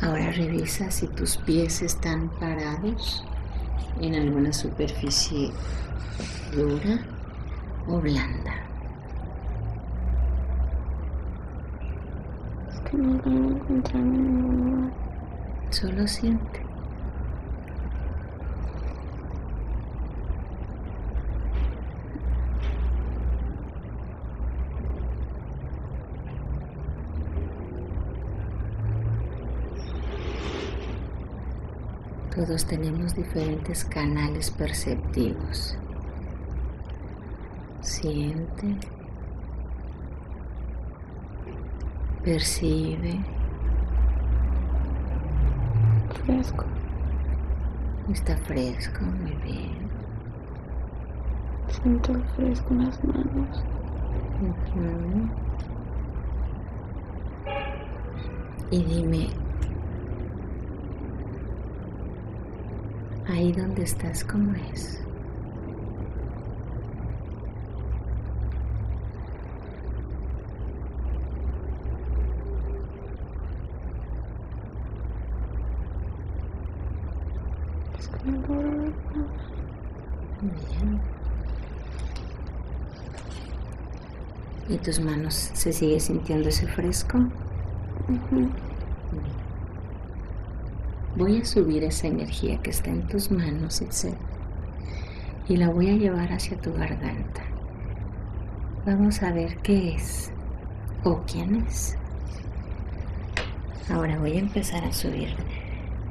Ahora revisa si tus pies están parados en alguna superficie dura o blanda. Es que no logro encontrarme en ningún lugar. Solo siente. Todos tenemos diferentes canales perceptivos. Siente, percibe, Fresco. está fresco, muy bien. Siento el fresco en las manos. Ujú. Y dime, ahí donde estás, ¿cómo es? Bien. ¿Y tus manos se sigue sintiendo ese fresco? Voy a subir esa energía que está en tus manos, Itzel, y la voy a llevar hacia tu garganta. Vamos a ver qué es o quién es. Ahora voy a empezar a subir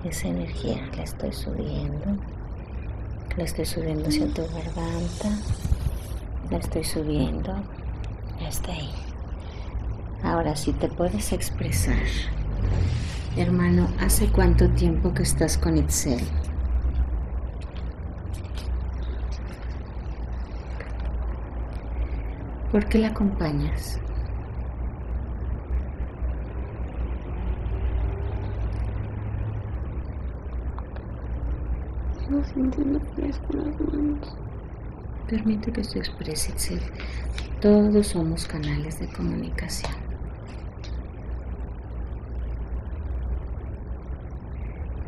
esa energía. La estoy subiendo. La estoy subiendo hacia tu garganta. La estoy subiendo. Ya está ahí. Ahora sí te puedes expresar. Hermano, ¿hace cuánto tiempo que estás con Itzel? ¿Por qué la acompañas? Sigo sintiendo fresco en las manos. Permite que se exprese Itzel. Todos somos canales de comunicación.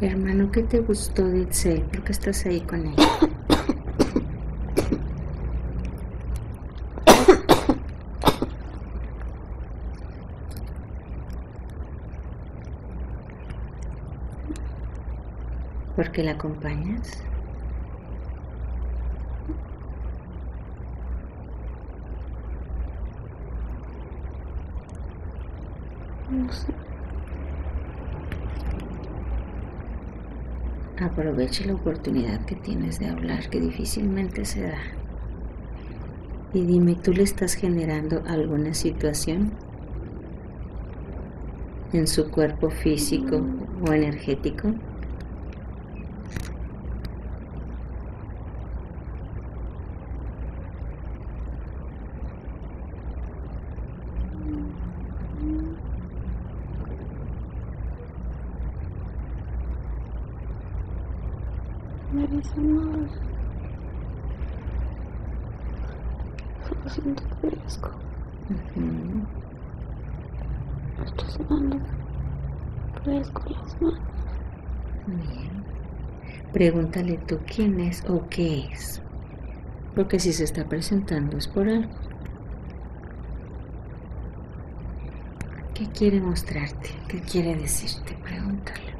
Hermano, ¿qué te gustó de Itzel? ¿Por qué estás ahí con ella? ¿Por qué la acompañas? No sé. Aprovecha la oportunidad que tienes de hablar, que difícilmente se da. Y dime, ¿tú le estás generando alguna situación en su cuerpo físico o energético? Me dice nada. Solo Estoy sonando fresco en las manos. Bien. Pregúntale tú quién es o qué es. Porque si se está presentando es por algo. ¿Qué quiere mostrarte? ¿Qué quiere decirte? Pregúntale.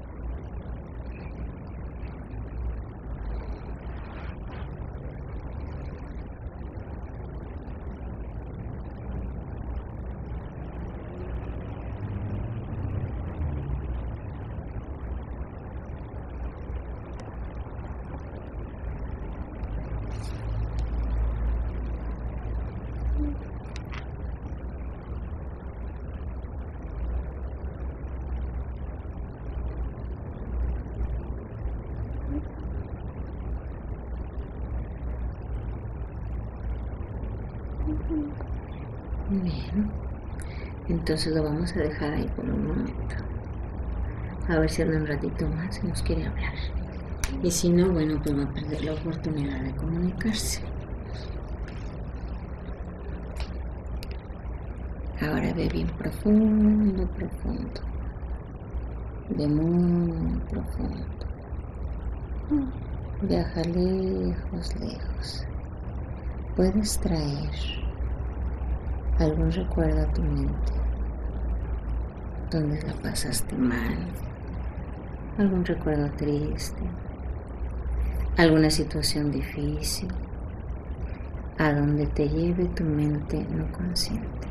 Bien. Entonces lo vamos a dejar ahí por un momento. A ver si en un ratito más nos quiere hablar. Y si no, bueno, pues va a perder la oportunidad de comunicarse. Ahora ve bien profundo, profundo. Ve muy profundo. Viaja lejos, lejos. Puedes traer algún recuerdo a tu mente donde la pasaste mal, algún recuerdo triste, alguna situación difícil, a donde te lleve tu mente no consciente.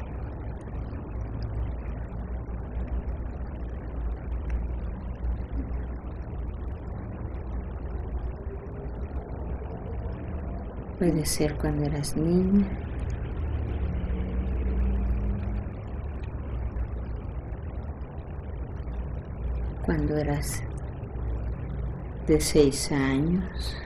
Puede ser cuando eras niña. Cuando eras de seis años.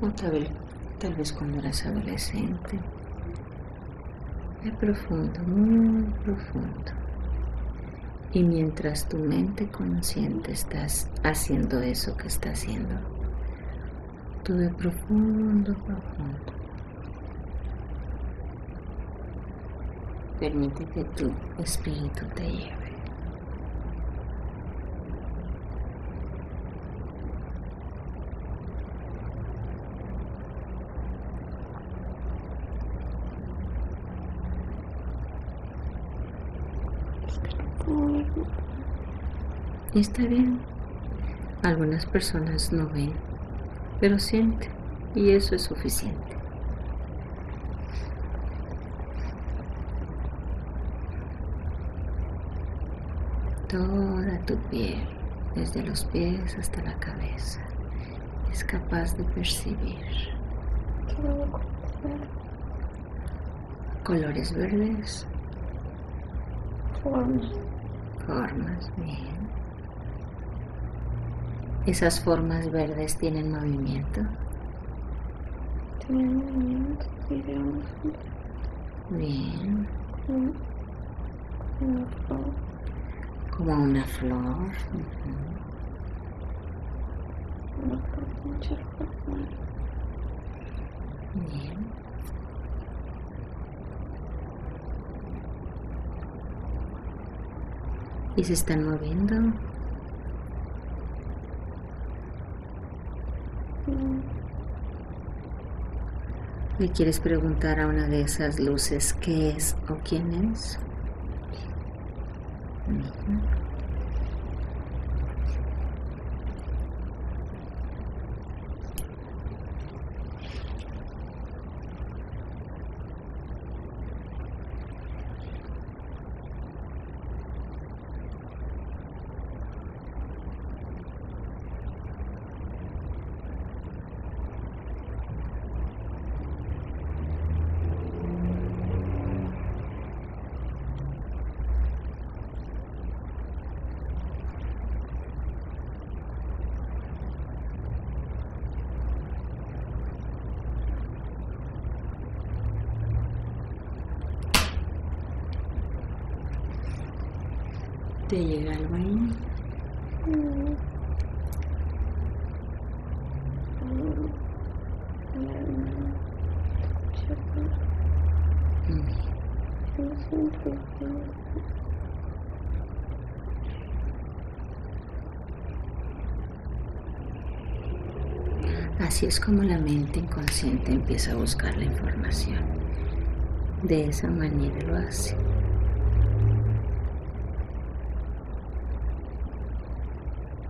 O tal vez, tal vez cuando eras adolescente. Ve profundo, muy profundo. Y mientras tu mente consciente estás haciendo eso que está haciendo, tú ve profundo, profundo. Permite que tu espíritu te lleve. Y está bien. Algunas personas no ven, pero sienten y eso es suficiente. Toda tu piel, desde los pies hasta la cabeza, es capaz de percibir colores verdes, Formas. formas, bien. Esas formas verdes tienen movimiento. Tienen Bien. como una flor. Como una flor. Bien. Y se están moviendo. ¿Le quieres preguntar a una de esas luces qué es o quién es? Bien. ¿Te llega algo ahí? mm. Mm, mm, cierto. Bien. Yo siento que Así es como la mente inconsciente empieza a buscar la información. De esa manera lo hace.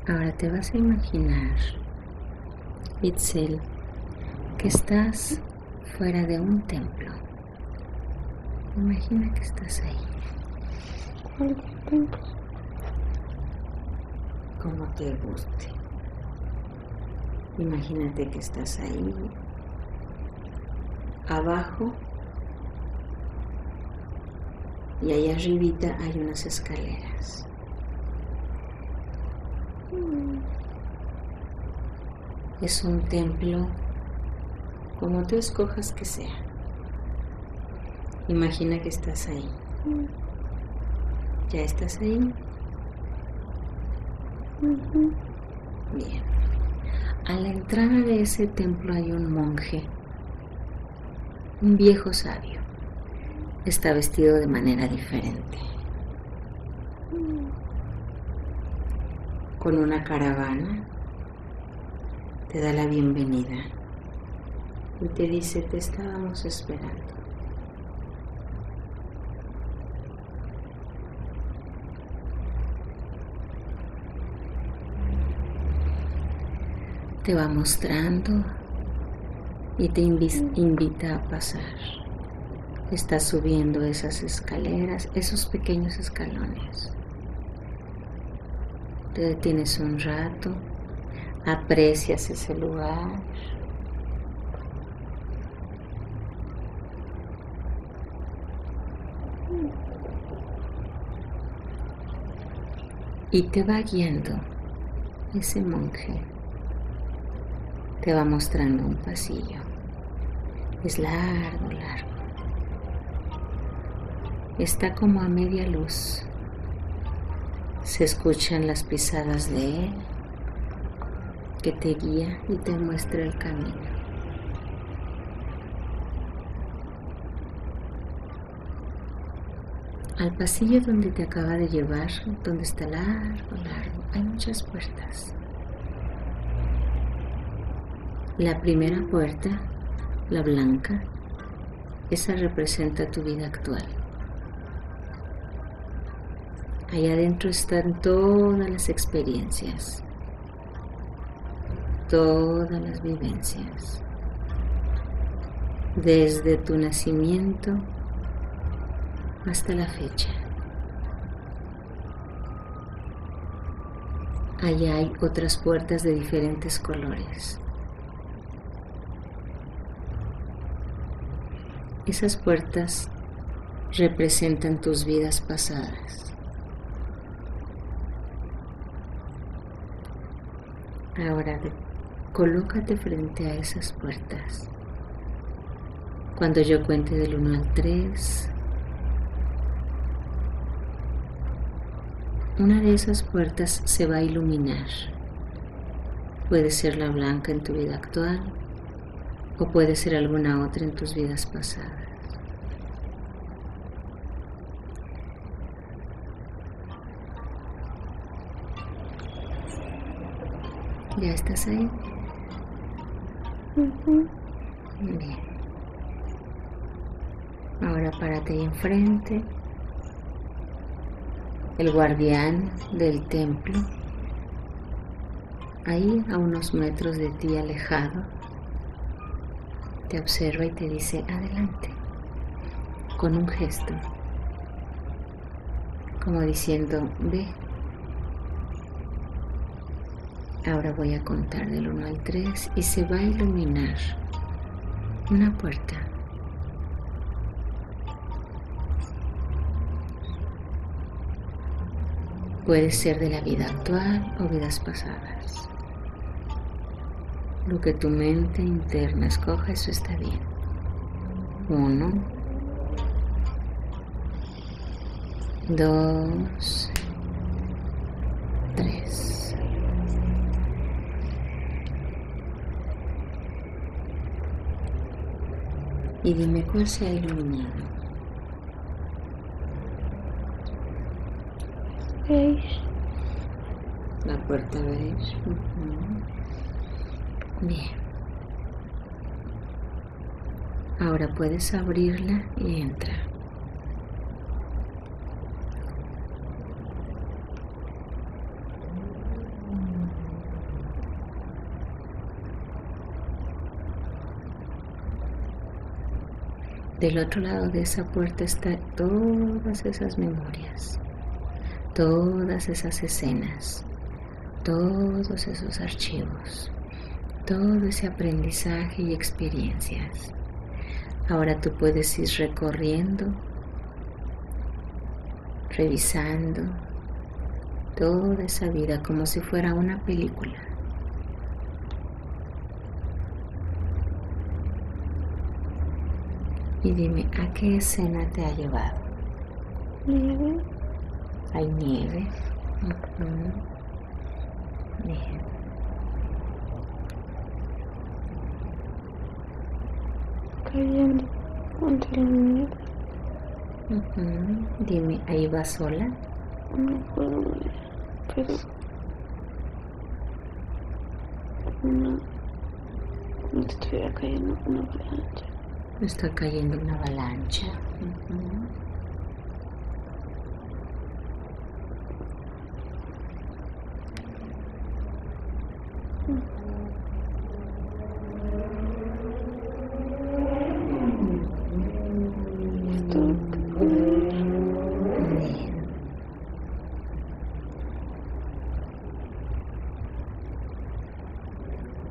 Ahora te vas a imaginar, Itzel, que estás fuera de un templo. Imagina que estás ahí, como te guste. Imagínate que estás ahí, abajo, y ahí arribita hay unas escaleras. Mm, Es un templo como tú escojas que sea. Imagina que estás ahí. ¿Ya estás ahí? Bien. A la entrada de ese templo hay un monje, un viejo sabio. Está vestido de manera diferente, con una caravana. Te da la bienvenida y te dice, te estábamos esperando. Te va mostrando y te invi- invita a pasar. Estás subiendo esas escaleras, esos pequeños escalones. Te detienes un rato, aprecias ese lugar. Y te va guiando ese monje te va mostrando un pasillo. Es largo, largo. Está como a media luz. Se escuchan las pisadas de él que te guía y te muestra el camino. Al pasillo donde te acaba de llevar, donde está largo, largo, hay muchas puertas. La primera puerta, la blanca, esa representa tu vida actual. Allá adentro están todas las experiencias, todas las vivencias, desde tu nacimiento hasta la fecha. Allá hay otras puertas de diferentes colores. Esas puertas representan tus vidas pasadas. Ahora colócate frente a esas puertas. Cuando yo cuente del 1 al 3, una de esas puertas se va a iluminar. Puede ser la blanca en tu vida actual o puede ser alguna otra en tus vidas pasadas. ¿Ya estás ahí? Bien. Ahora párate ahí enfrente. El guardián del templo, ahí a unos metros de ti alejado, te observa y te dice adelante, con un gesto, como diciendo, ve. Ahora voy a contar del 1 al 3 y se va a iluminar una puerta. Puede ser de la vida actual o vidas pasadas. Lo que tu mente interna escoja, eso está bien. Uno, dos, tres. Y dime cuál se ha iluminado. Seis. La puerta ujú. Bien. Ahora puedes abrirla y entra. Del otro lado de esa puerta están todas esas memorias, todas esas escenas, todos esos archivos, todo ese aprendizaje y experiencias. Ahora tú puedes ir recorriendo, revisando toda esa vida como si fuera una película. Y dime, ¿a qué escena te ha llevado? Nueve. Hay nieve. Ujú. Bien. cayendo entre la nieve. Ujú. Dime, ¿ahí vas sola? No puedo ver, pero una como si estuviera cayendo una avalancha. Está cayendo una avalancha.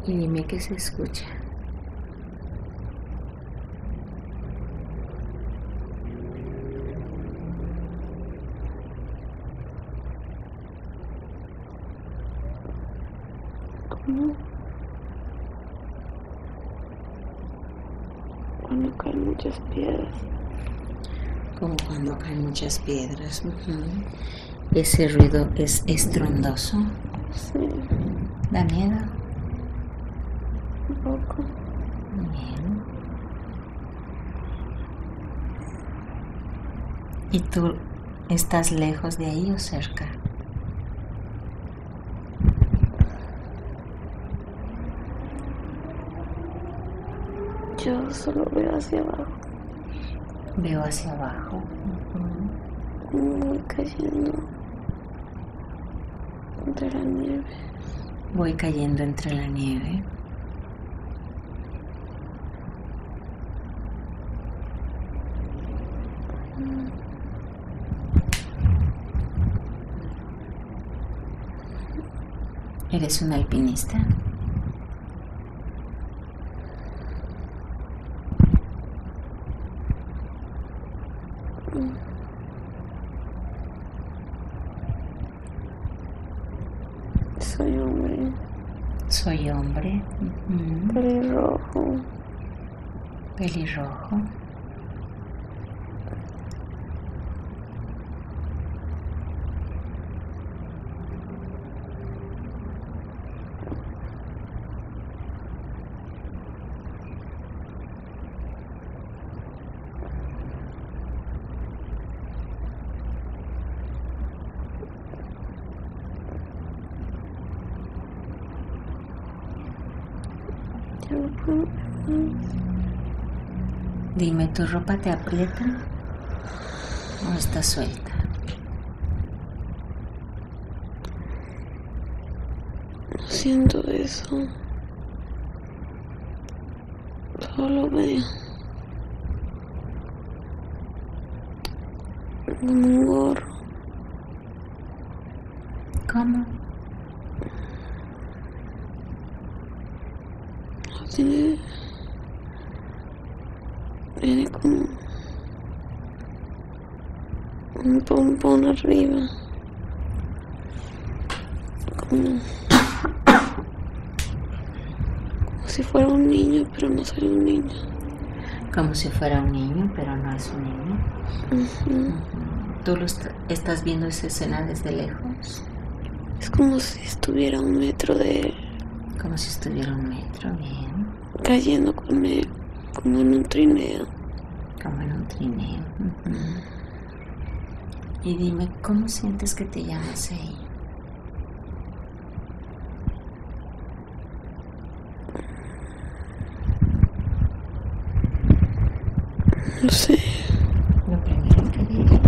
Y dime qué se escucha. Caen muchas piedras. Ujú. Ese ruido es estrondoso. Sí, Da miedo. un poco. Bien. ¿Y tú estás lejos de ahí o cerca? Yo solo veo hacia abajo, Veo hacia abajo. Cayendo entre la nieve. Voy cayendo entre la nieve. ¿Eres un alpinista? Soy hombre, Soy hombre. Ujú. pelirrojo, Pelirrojo. ya no puedo ver más. Dime, ¿tu ropa te aprieta o está suelta? No siento eso. Solo veo como un gorro. ¿Cómo? Tiene, tiene como un pompón arriba. Como, como si fuera un niño, pero no soy un niño. Como si fuera un niño, pero no es un niño. Ujú. ¿Tú lo est- estás viendo esa escena desde lejos? Es como si estuviera a un metro de él, Como si estuviera a un metro, bien. cayendo con él, como en un trineo. Como en un trineo. Ujú. Y dime, ¿cómo sientes que te llamas ahí? No sé, Lo primero que dije.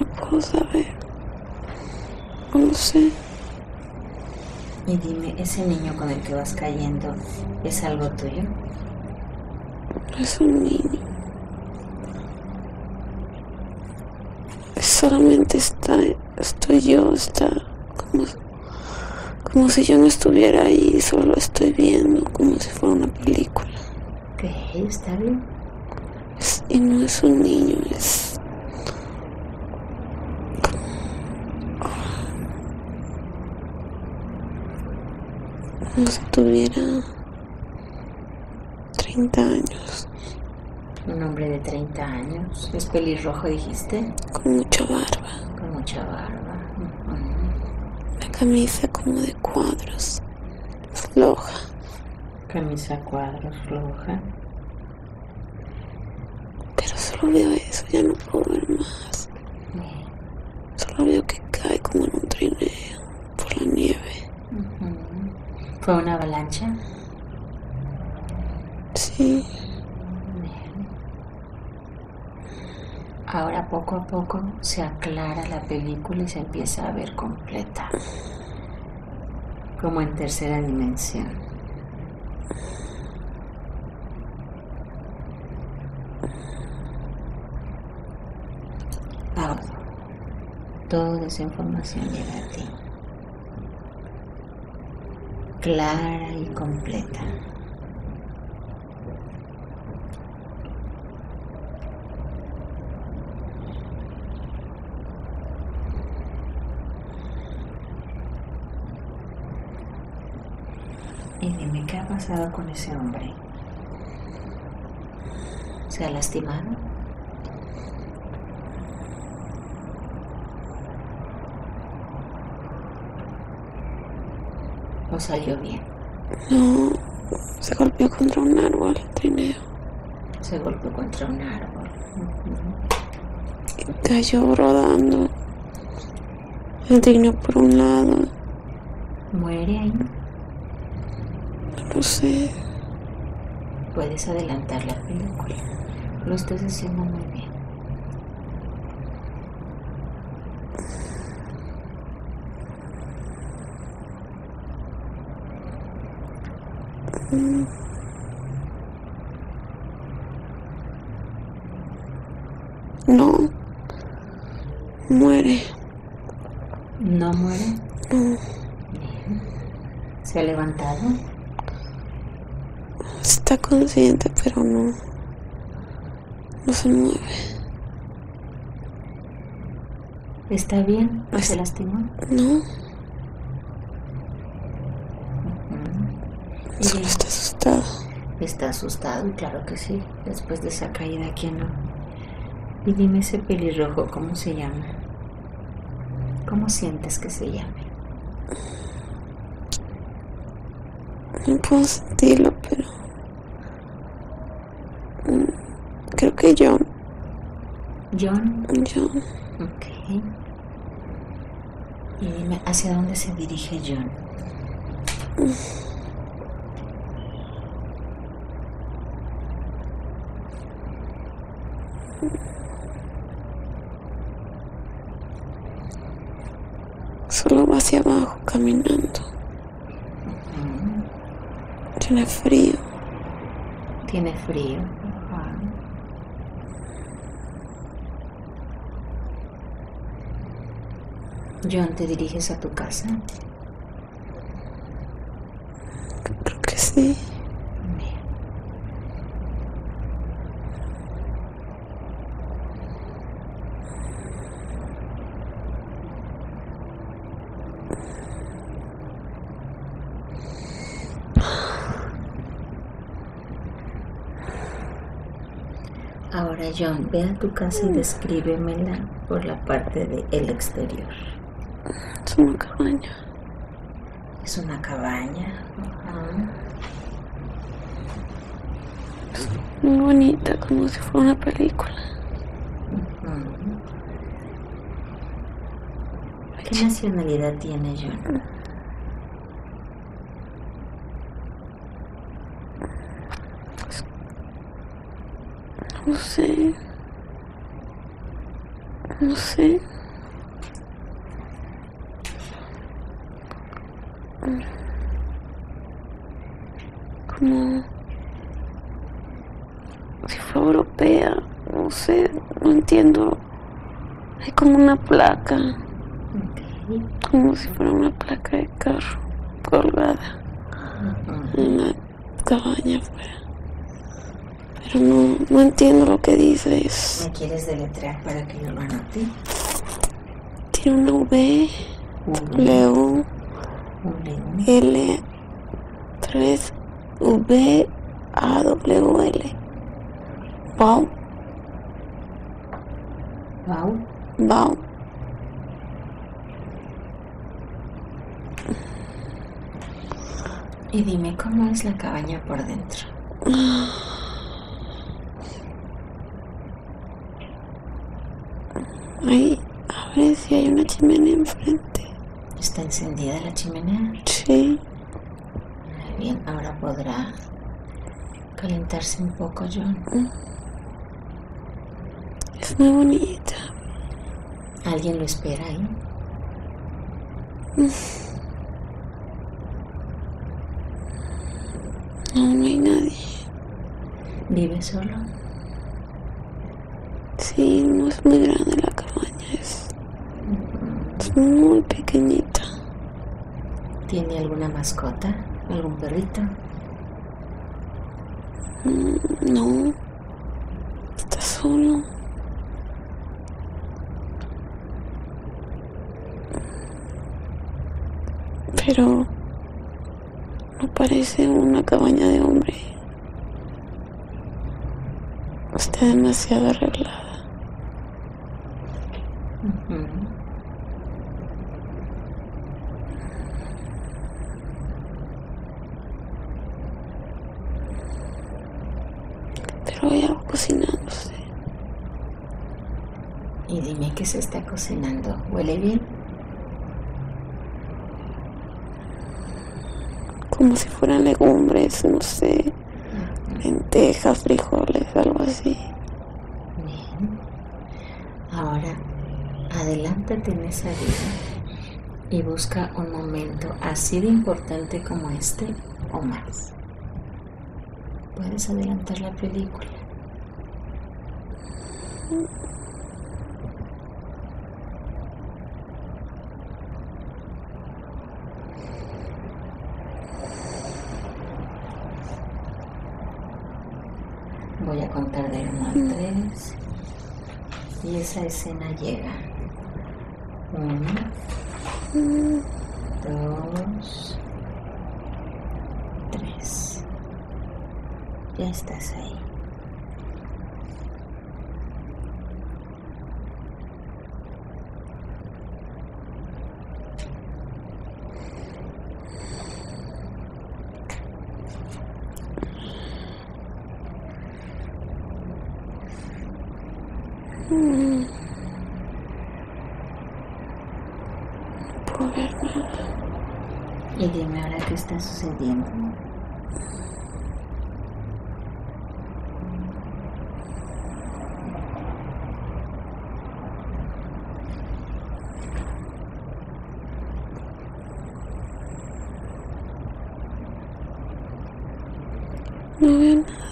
no puedo saber. No lo sé. Y dime, ¿ese niño con el que vas cayendo es algo tuyo? No es un niño. Solamente está, estoy yo, está como, como si yo no estuviera ahí, solo estoy viendo como si fuera una película. Ok, está bien. Es- y no es un niño, es como si tuviera 30 años. Un hombre de 30 años. ¿Es pelirrojo, dijiste? Con mucha barba. Con mucha barba. La camisa como de cuadros. Floja. Camisa cuadros floja. Pero solo veo eso, ya no puedo ver más. Solo veo que cae como en un trineo por la nieve. ¿Fue una avalancha? Sí. Ahora poco a poco se aclara la película y se empieza a ver completa, como en tercera dimensión. Ahora, toda esa información llega a ti, clara y completa. Y dime, ¿qué ha pasado con ese hombre? ¿Se ha lastimado? ¿O salió bien? No, se golpeó contra un árbol, el trineo. Se golpeó contra un árbol. Y cayó rodando. El trineo por un lado. ¿Muere ahí? No sé. Puedes adelantar la película. Lo estás haciendo muy bien. No. Muere. ¿No muere? No. Bien. ¿Se ha levantado? Está consciente, pero no. No se mueve. ¿Está bien? ¿No se lastimó? No. Solo está asustado. está asustado, claro que sí. Después de esa caída, ¿quién no? Y dime ese pelirrojo, ¿cómo se llama? ¿Cómo sientes que se llame? No puedo sentirlo, pero. mm, Creo que John. John. John. Ok. Y dime, ¿hacia dónde se dirige John? Solo va hacia abajo caminando. Tiene frío. Tiene frío. John, ¿te diriges a tu casa? Creo que sí. Bien. Ahora, John, ve a tu casa y descríbemela por la parte del el exterior. Es una cabaña. Es una cabaña. Ajá. Muy bonita, como si fuera una película. ¿Qué nacionalidad tiene John? No sé. No sé. Como si fuera europea. No sé, no entiendo. Hay como una placa, Ok. como si fuera una placa de carro colgada Ujú. en la cabaña afuera. Pero pero no, no entiendo lo que dices. ¿Me quieres deletrear para que yo lo anote? Tiene una V, W, L, 3, V, A, W, L. Wow. Wow. Wow. Y dime cómo es la cabaña por dentro. Ahí, a ver si hay una chimenea enfrente. ¿Está encendida la chimenea? Sí. Muy bien, ahora podrá calentarse un poco, John. Es muy bonita. ¿Alguien lo espera ahí? No, no hay nadie. ¿Vive solo? Sí, no es muy grande es muy pequeñita. ¿Tiene alguna mascota? ¿Algún perrito? Mm, No, está solo. Pero no parece una cabaña de hombre. Está demasiado arreglada hay algo cocinándose. Y dime qué se está cocinando. ¿Huele bien? Como si fueran legumbres, no sé, lentejas, frijoles, algo así. Bien. Ahora, adelántate en esa vida y busca un momento así de importante como este o más. Puedes adelantar la película. Voy a contar de 1 al 3 y esa escena llega. 1, 2, 3. Ya estás ahí. Mm. No puedo ver nada. Y dime ahora qué está sucediendo. No veo nada.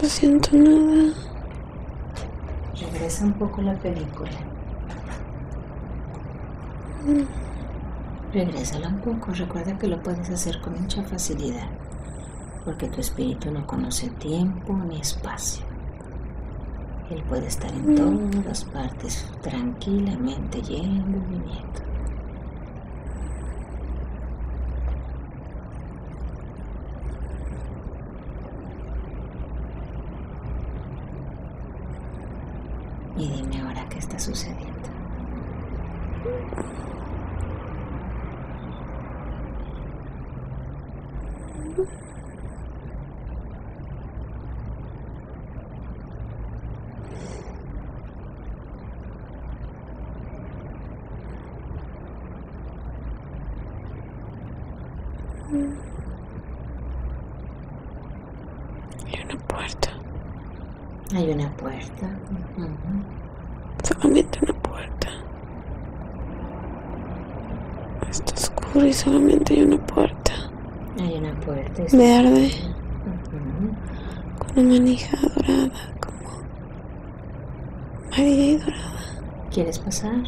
No siento nada. Regresa un poco la película. Regrésala un poco. Recuerda que lo puedes hacer con mucha facilidad. Porque tu espíritu no conoce tiempo ni espacio. Él puede estar en todas partes tranquilamente yendo y viniendo. Y dime ahora qué está sucediendo. Hay una puerta. Hay una puerta. Ujú. Solamente una puerta. Está oscuro y solamente hay una puerta. Hay una puerta. Verde. Con una manija dorada, como María y dorada. ¿Quieres pasar?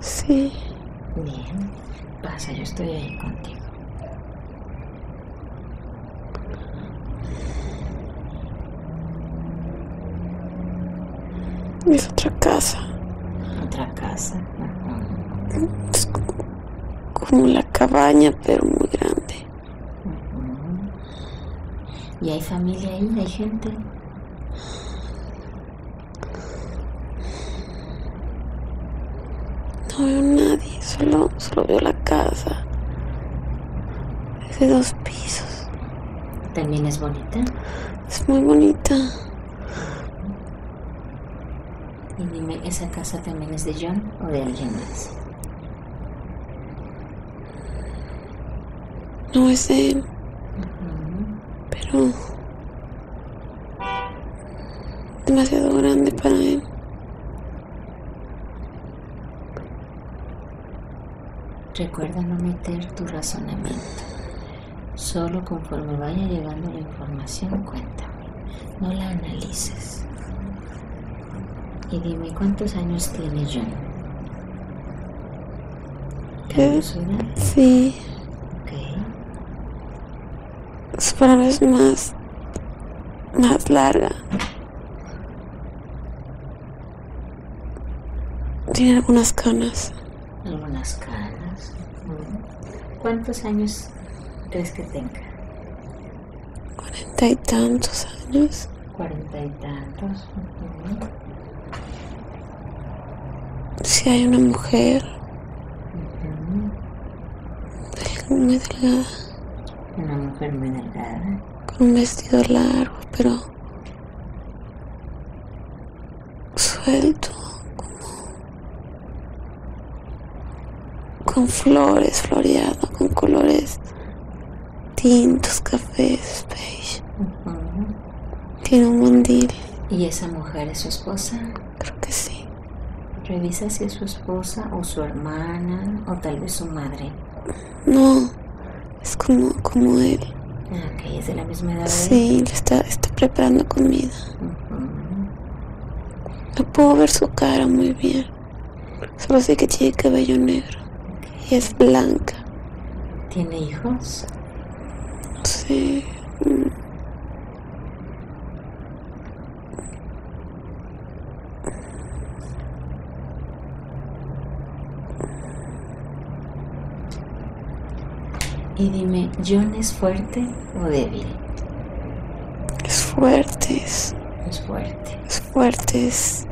Sí. Bien. Pasa, yo estoy ahí contigo. Es otra casa. Otra casa. Ajá. Es como, como la cabaña, pero muy grande. ¿Y hay familia ahí? ¿Hay gente? No veo nadie, solo, solo veo la casa. Es de dos pisos. ¿También es bonita? Es muy bonita. Y dime, ¿esa casa también es de John o de alguien más? No es de él. Pero demasiado grande para él. Recuerda no meter tu razonamiento. Solo conforme vaya llegando la información, cuéntame. No la analices. Y dime, ¿cuántos años tiene John? ¿Cambió su edad? Sí, Ok. Palabra es más, más larga. Tiene algunas canas. Algunas canas. ¿Cuántos años crees que tenga? Cuarenta y tantos años. Cuarenta y tantos. Si hay una mujer Ujú. muy delgada, Una mujer muy delgada. con un vestido largo, pero suelto, como con flores, floreado, con colores tintos, cafés, beige. Tiene un mandil, ¿Y esa mujer es su esposa? creo que sí. Revisa si es su esposa o su hermana o tal vez su madre. No, como, como él. Ah, ok, es de la misma edad. Sí, le está, está preparando comida. No puedo ver su cara muy bien. Solo sé que tiene cabello negro y es blanca. ¿Tiene hijos? Sí. mm, Y dime, ¿John es fuerte o débil? Es fuerte, es, fuerte. es fuerte, es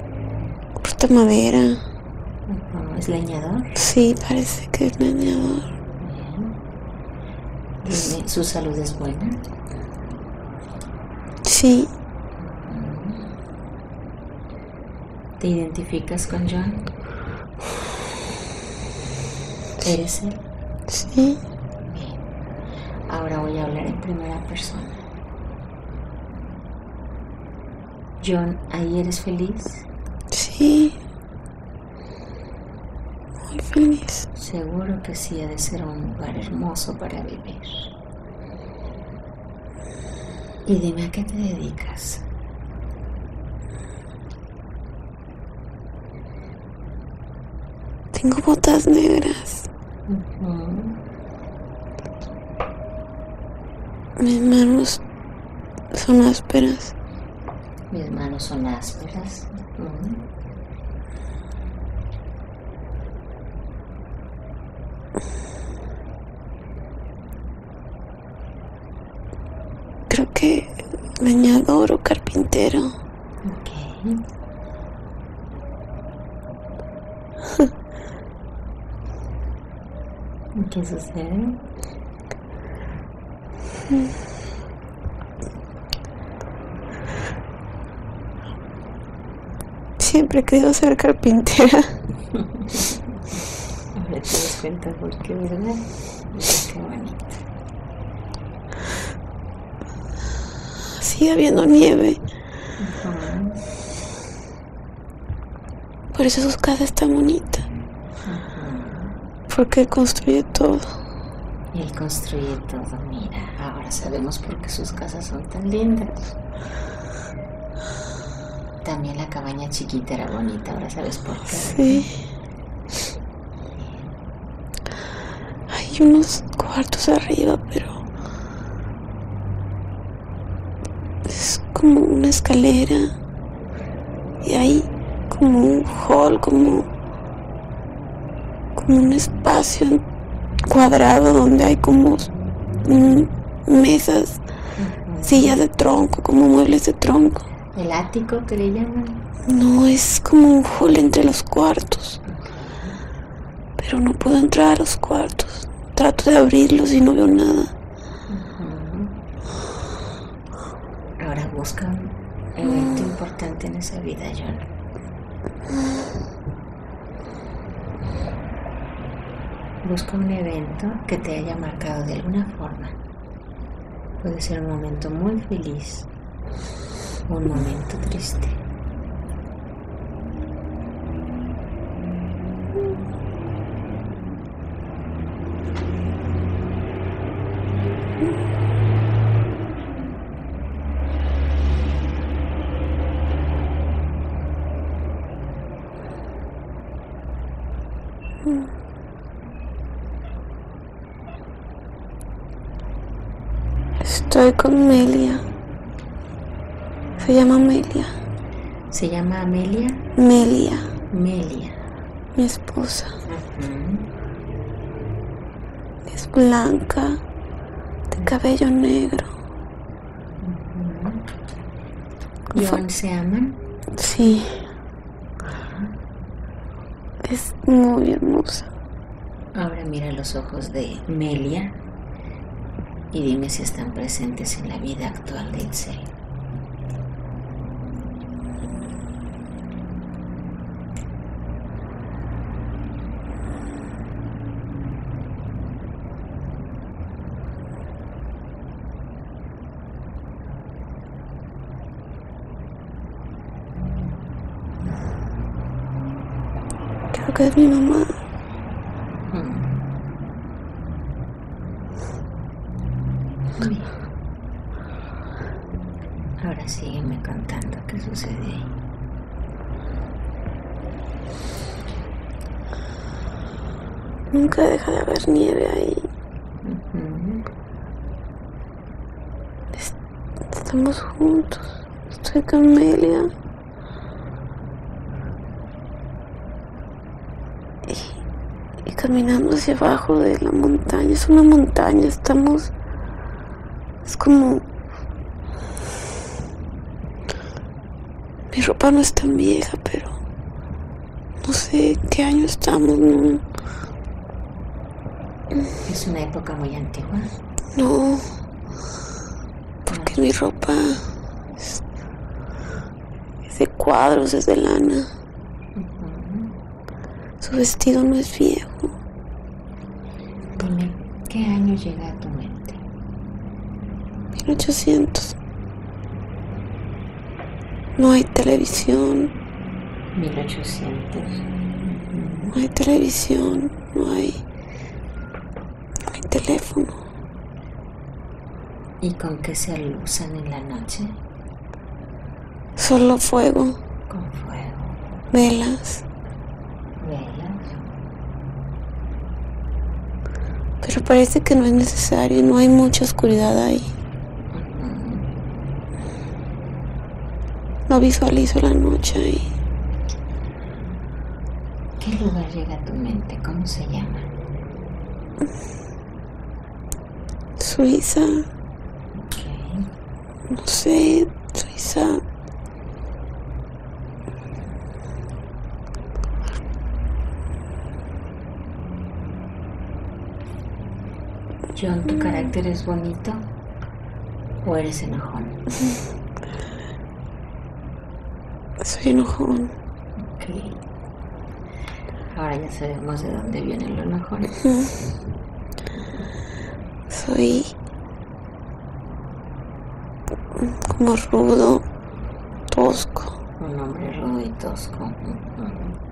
corta madera. ¿Es leñador? Sí, parece que es leñador. Bien. Dime, ¿su salud es buena? Sí, ¿Te identificas con John? ¿Eres él? sí, Bien. Ahora voy a hablar en primera persona. John, ¿ahí eres feliz? sí. Muy feliz. Seguro que sí, ha de ser un lugar hermoso para vivir. Y dime a qué te dedicas. Tengo botas negras. Mis manos son ásperas. Mis manos son ásperas. Ujú. Creo que leñador o carpintero. Ok. ¿Y ¿Qué sucede? Siempre he querido ser carpintera. Ahora te das cuenta por qué, ¿verdad? Mira Qué bonito. Sigue habiendo nieve. Por eso sus casas tan bonitas. Ujú. Porque él construye todo. Él construye todo, sabemos por qué sus casas son tan lindas. También la cabaña chiquita era bonita, ahora sabes por qué. Sí. hay unos cuartos arriba, pero es como una escalera y hay como un hall, como, como un espacio cuadrado donde hay como mesas, sillas de tronco, como muebles de tronco. ¿El ático que le llaman? No, es como un hall entre los cuartos. Pero no puedo entrar a los cuartos. Trato de abrirlos y no veo nada. Ahora busca un evento importante en esa vida, John. Busca un evento que te haya marcado de alguna forma. Puede ser un momento muy feliz un momento triste. Estoy con Melia. Se llama Melia. ¿Se llama Amelia? Melia, Melia. mi esposa. Es blanca, de cabello negro. John se aman. Sí. Es muy hermosa. Ahora mira los ojos de Melia y dime si están presentes en la vida actual de Itzel. Creo que es mi mamá. Bien. Ahora sígueme contando qué sucede ahí. Nunca deja de haber nieve ahí. Ujú. Estamos juntos. Estoy con Melia. Y, y caminando hacia abajo de la montaña. Es una montaña. Estamos. Es como. Mi ropa no es tan vieja, pero. No sé qué año estamos, no. Es una época muy antigua. No. Porque mi ropa cuadros, es de lana. Su vestido no es viejo. Dime, ¿qué año llega a tu mente? 1800. No hay televisión, 1800. no hay televisión, no hay, no hay teléfono. ¿Y con qué se alusan en la noche? Solo fuego, Con fuego, velas. velas. Pero parece que no es necesario, no hay mucha oscuridad ahí. No visualizo la noche ahí. ¿Qué lugar llega a tu mente? ¿Cómo se llama? Suiza, Ok. no sé, Suiza. John, ¿tu carácter es bonito o eres enojón? Soy enojón. Ok. Ahora ya sabemos de dónde viene el enojón. Soy como rudo, tosco. Un hombre rudo y tosco. Ujú. Pero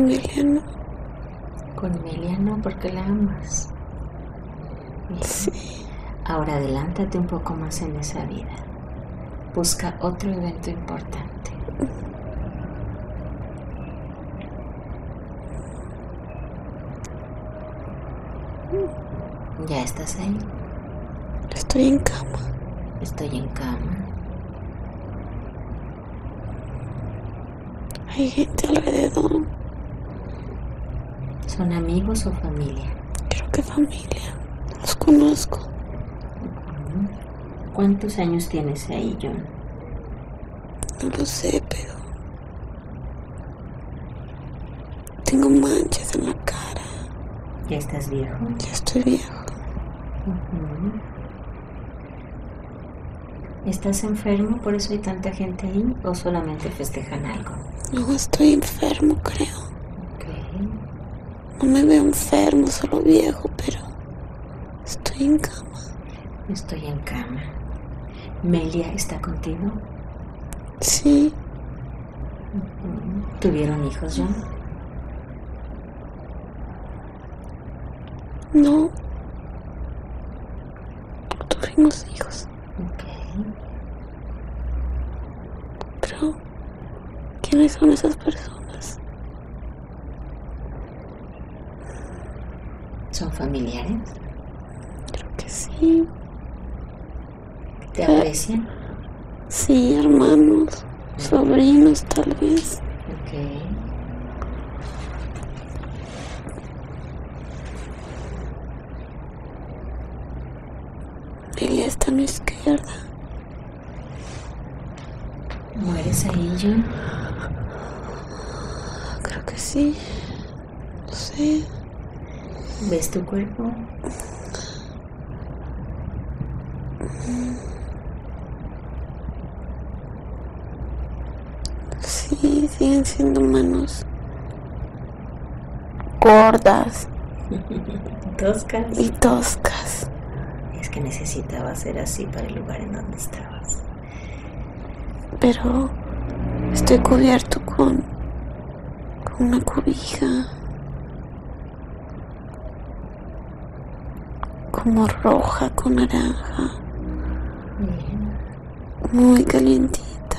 con Liliana. Con porque la amas. Sí. Ahora adelántate un poco más en esa vida. Busca otro evento importante. ¿Ya estás ahí? Estoy en cama. Estoy en cama. Hay gente alrededor. ¿Son amigos o familia? Creo que familia. Los conozco. ¿Cuántos años tienes ahí, John? No lo sé, pero... Tengo manchas en la cara. ¿Ya estás viejo? Ya estoy viejo. ¿Estás enfermo? ¿Por eso hay tanta gente ahí? ¿O solamente festejan algo? No, estoy enfermo, creo. No me veo enfermo, solo viejo, pero... Estoy en cama. Estoy en cama. ¿Melia está contigo? Sí. ¿Tuvieron hijos, John? no. No tuvimos hijos. Ok. Pero... ¿Quiénes son esas personas? ¿Son familiares? Creo que sí. ¿Te aprecian? Sí, hermanos. Sobrinos, tal vez. Ok. Ella está a mi izquierda. ¿Mueres ahí, John? Creo que sí. No sé. ¿Ves tu cuerpo? Sí, siguen siendo manos gordas Toscas. y toscas. Es que necesitaba ser así para el lugar en donde estabas. Pero estoy cubierto con, con una cobija. Como roja con naranja. Bien. Muy calientita.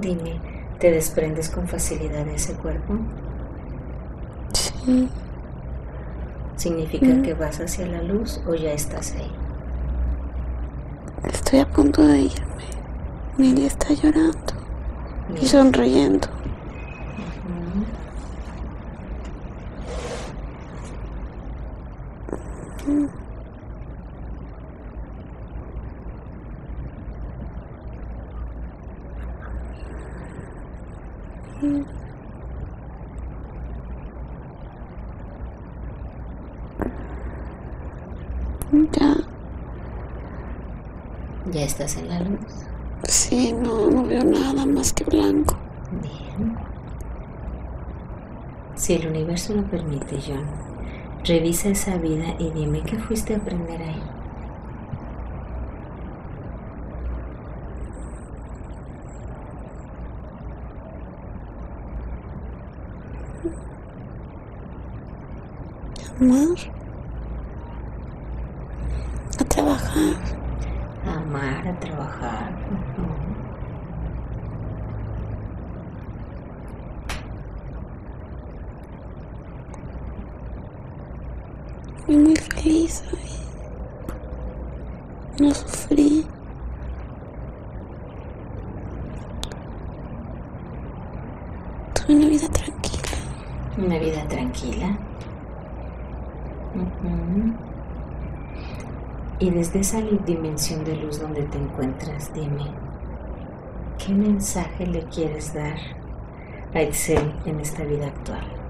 Dime, ¿te desprendes con facilidad de ese cuerpo? Sí. ¿Significa Mm. que vas hacia la luz o ya estás ahí? Estoy a punto de irme. Milly está llorando y sonriendo. Ujú. Ya. ¿Ya Sí, no, no veo nada más que blanco. Bien. Si el universo lo permite, John, revisa esa vida y dime qué fuiste a aprender ahí. Amar. A trabajar. A amar, a trabajar. Ujú. Fui muy feliz hoy. No sufrí. Tuve una vida tranquila. Una vida tranquila. Y desde esa dimensión de luz donde te encuentras, dime, ¿qué mensaje le quieres dar a Excel en esta vida actual?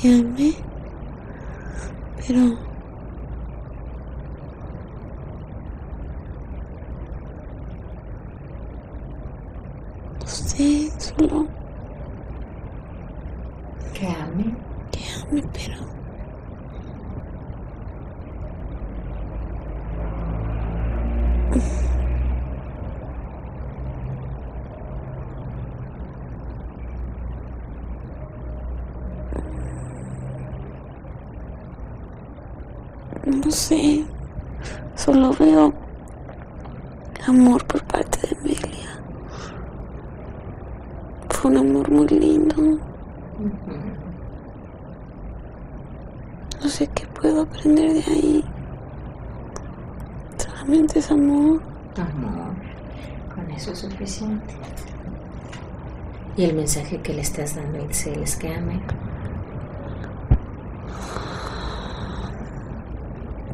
Que amé. Pero no sé, solo Que ame, que ame, pero No sé. Solo veo amor por parte de Amelia. Fue un amor muy lindo. No sé qué puedo aprender de ahí. Solamente es amor. Amor. Con eso es suficiente. Y el mensaje que le estás dando a Itzel es que ame.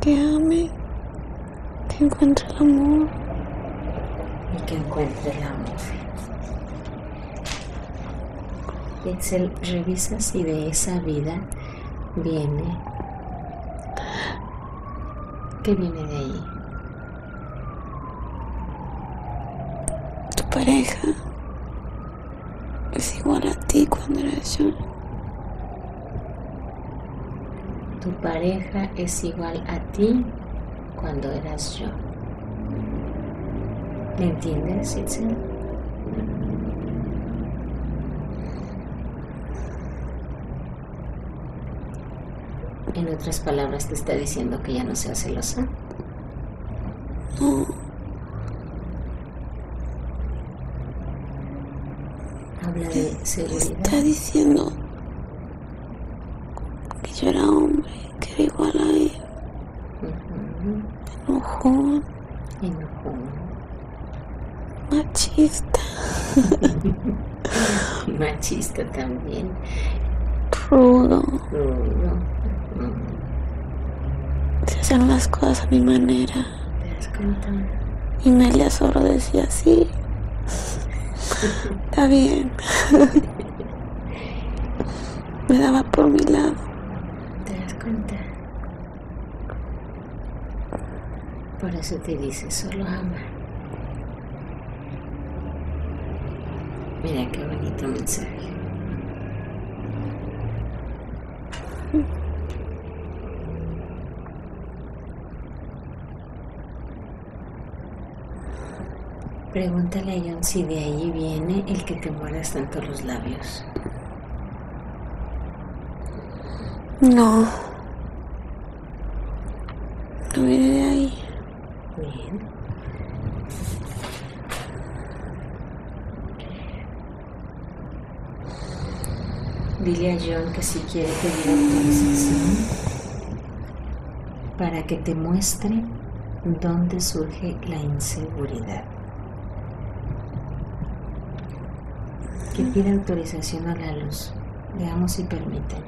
Que ame. Que encuentre el amor. Y que encuentre el amor. Itzel, revisa si de esa vida viene. ¿Qué viene de ahí? Tu pareja es igual a ti cuando eras yo. Tu pareja es igual a ti cuando eras yo. ¿Me entiendes, Itzel? En otras palabras, te está diciendo que ya no seas celosa. Habla de está seguridad. diciendo que yo era hombre, igual a él. Enojón, Enojón. machista, Machista también. rudo. Rudo. Se hacen las cosas a mi manera. ¿Te das cuenta? Y Melia solo decía sí. Está bien. Me daba por mi lado. ¿Te das cuenta? Por eso te dice, solo ama. Mira qué bonito mensaje. Pregúntale a John si de ahí viene el que te mueras tanto los labios. No. No viene de ahí. Bien. Dile a John que si quiere pedir autorización para que te muestre dónde surge la inseguridad. Que pida autorización a la luz. Veamos si permiten.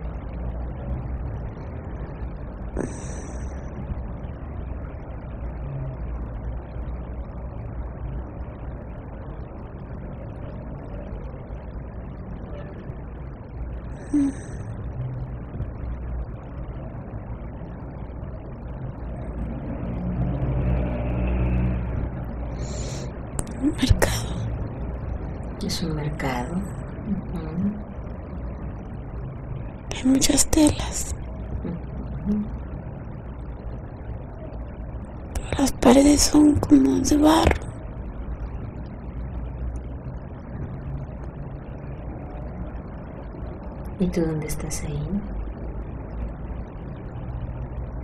Un mercado. Es un mercado. Ujú, Hay muchas telas. ujú. Pero son como de barro. ¿Y tú dónde estás ahí?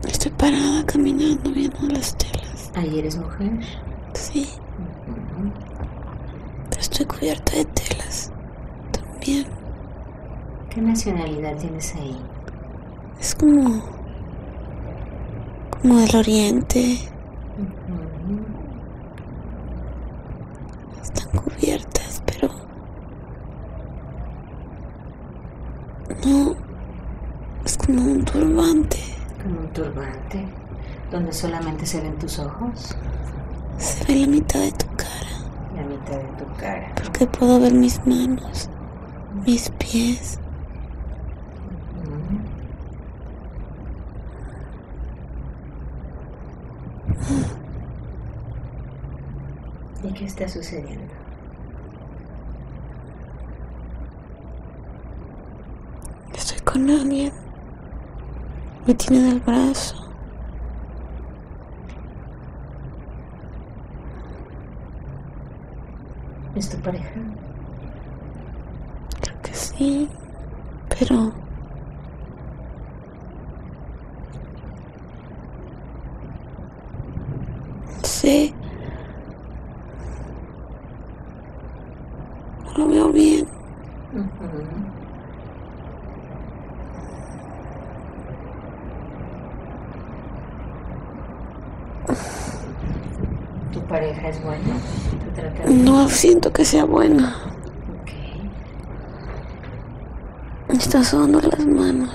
Estoy parada caminando viendo las telas. Ahí eres mujer. Sí, pero estoy cubierta de telas. También. ¿Qué nacionalidad tienes ahí? Es como. como del oriente cubiertas, pero. No. Es como un turbante. Como un turbante, donde solamente se ven tus ojos, Se ve la mitad de tu cara. la mitad de tu cara. Porque puedo ver mis manos, mis pies. ¿Y qué está sucediendo? con alguien. Me tiene del brazo. ¿Es tu pareja? Creo que sí, pero... Sí. Pareja es buena? No siento que sea buena. Me está sudando las manos.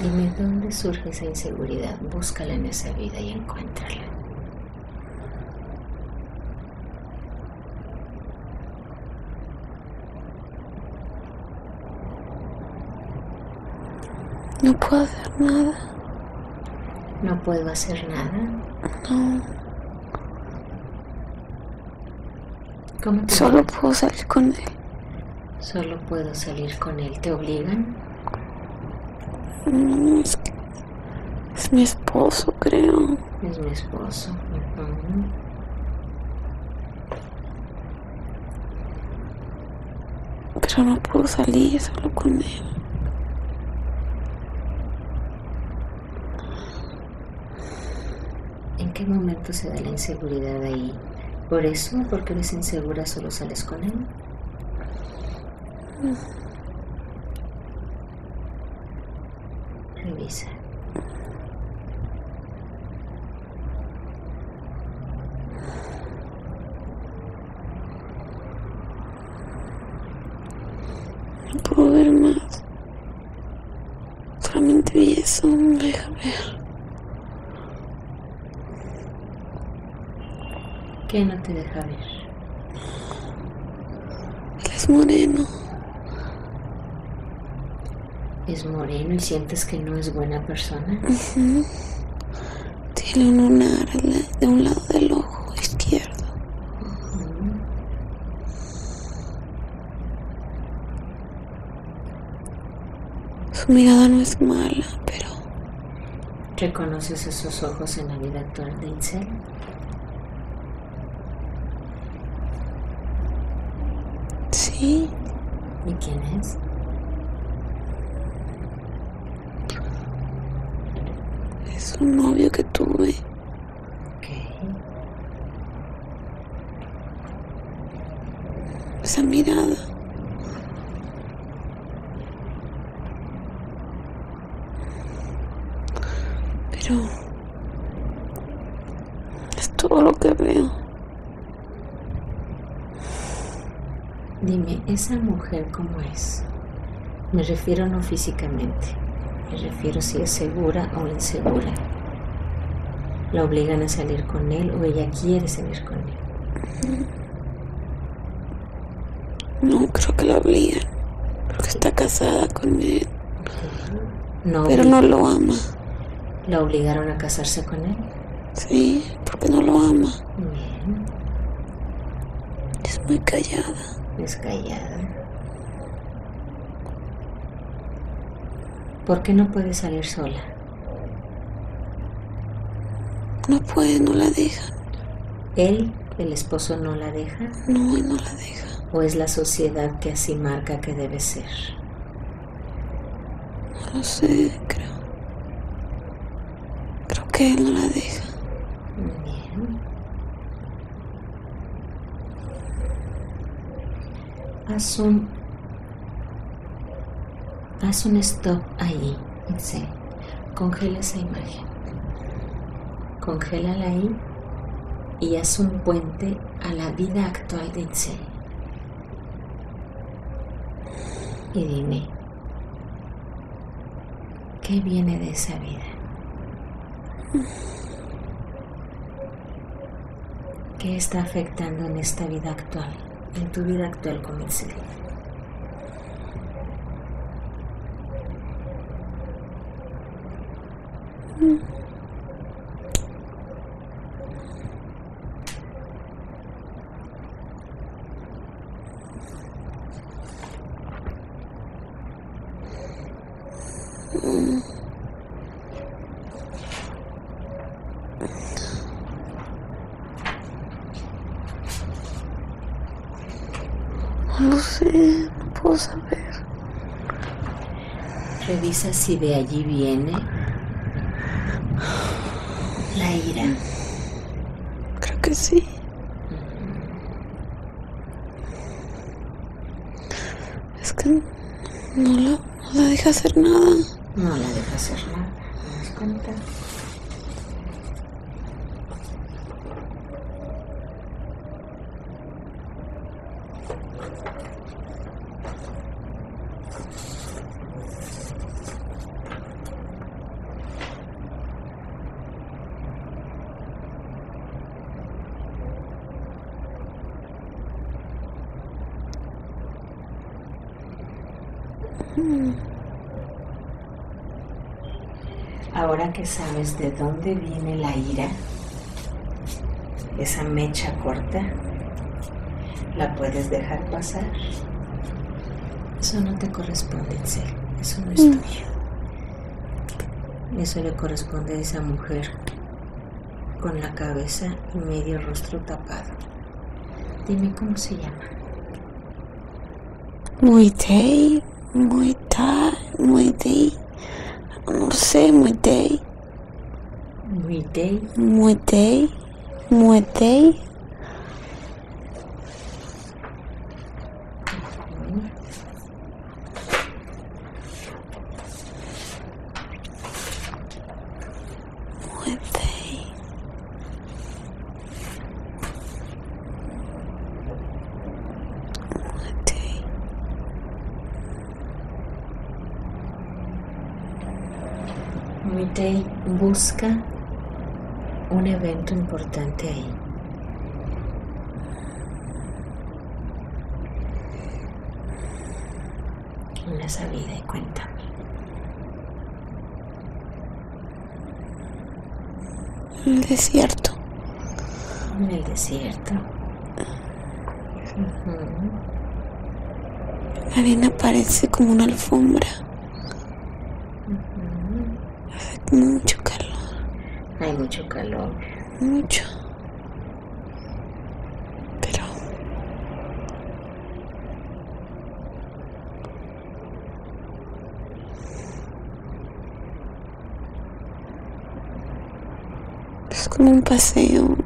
Dime dónde surge esa inseguridad. Búscala en esa vida y encuéntrala. No puedo hacer nada. No puedo hacer nada. No. ¿Cómo te Solo puedo salir con él. Solo puedo salir con él. ¿Te obligan? Es que es mi esposo, creo. Es mi esposo. Pero no puedo salir solo con él. ¿En qué se da la inseguridad ahí? ¿Por eso? ¿Porque eres insegura solo sales con él? Revisa. No puedo ver más. Solamente vi eso. Me deja ver. ¿Qué no te deja ver? Él es moreno. Es moreno y sientes que no es buena persona. Tiene un lunar de un lado del ojo izquierdo. Su mirada no es mala, pero ¿Reconoces esos ojos en la vida actual de Itzel? Sí, ¿Y quién es? es un novio que tuve. Ok. Esa mirada. Pero es todo lo que veo. Dime, ¿esa mujer cómo es? Me refiero no físicamente, me refiero si es segura o insegura. ¿La obligan a salir con él o ella quiere salir con él? No creo que la obligan. Creo que está casada con él. No Pero no lo ama. ¿La obligaron a casarse con él? Sí, porque no lo ama. Bien, Es muy callada. es callada. ¿Por qué no puede salir sola? No puede, no la deja. ¿Él, el esposo, no la deja? No, él no la deja. ¿O es la sociedad que así marca que debe ser? No lo sé, creo. Creo que él no la deja. Bien. Haz un. Haz un stop ahí, Itzel. Congela esa imagen. Congélala ahí y haz un puente a la vida actual de Itzel. Y dime, ¿qué viene de esa vida? ¿Qué está afectando en esta vida actual, en tu vida actual con Itzel? No sé, no puedo saber. Revisa si de allí viene la ira. Sí. Es que no la, no la deja hacer nada. No la deja hacer nada. ¿Te das cuenta? Ahora que sabes de dónde viene la ira, esa mecha corta, la puedes dejar pasar. Eso no te corresponde, Excel. Eso no es Mm. tuyo. Eso le corresponde a esa mujer con la cabeza y medio rostro tapado. Dime cómo se llama. Muy day, muy ta, muy day. No sé, muy day, Muy day. muy day, muy day. Muy day. Muy day. Muy day busca un evento importante ahí. Una salida y cuéntame. El desierto. En el desierto. Ujú. La arena parece como una alfombra. Hace mucho. Hay mucho calor. Mucho. Pero es como un paseo,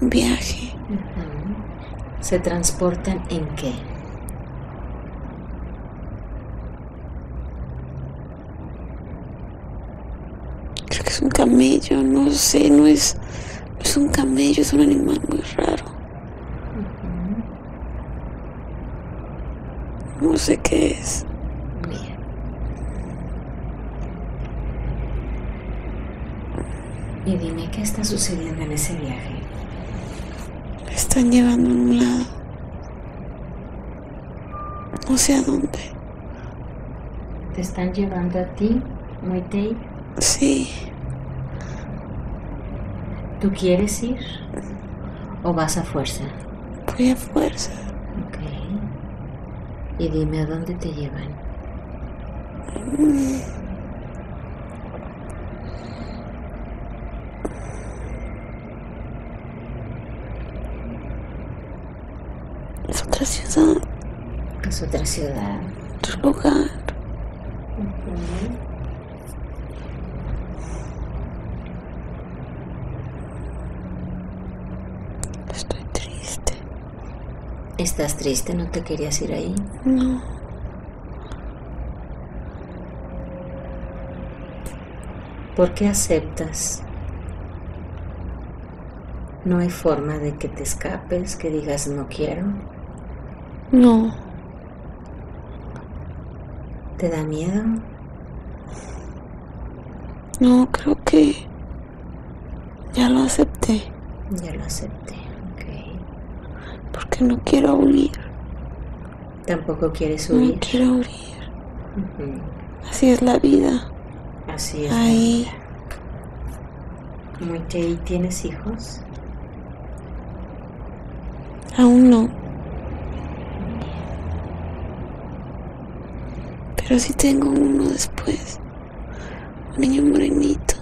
un viaje. ¿Se transportan en qué? Creo que es un camello, no sé, no es, no es un camello, es un animal muy raro. No sé qué es. Y dime qué está sucediendo en ese viaje. Me están llevando a un lado. No sé a dónde. ¿Te están llevando a ti, Muitei? Sí, ¿Tú quieres ir? ¿O vas a fuerza? voy a fuerza. Ok. Y dime a dónde te llevan. Es otra ciudad, Es otra ciudad. otro lugar. Estoy triste. ¿Estás triste? ¿No te querías ir ahí? No, ¿Por qué aceptas? No hay forma de que te escapes, que digas no quiero. no, ¿Te da miedo? no, creo que ya lo acepté. Ya lo acepté. Porque no quiero huir. Tampoco quieres No huir. quiero huir. Así es la vida. Así es. Ahí. Muy ¿y tienes hijos? Aún no. Pero sí tengo uno después. Un niño morenito.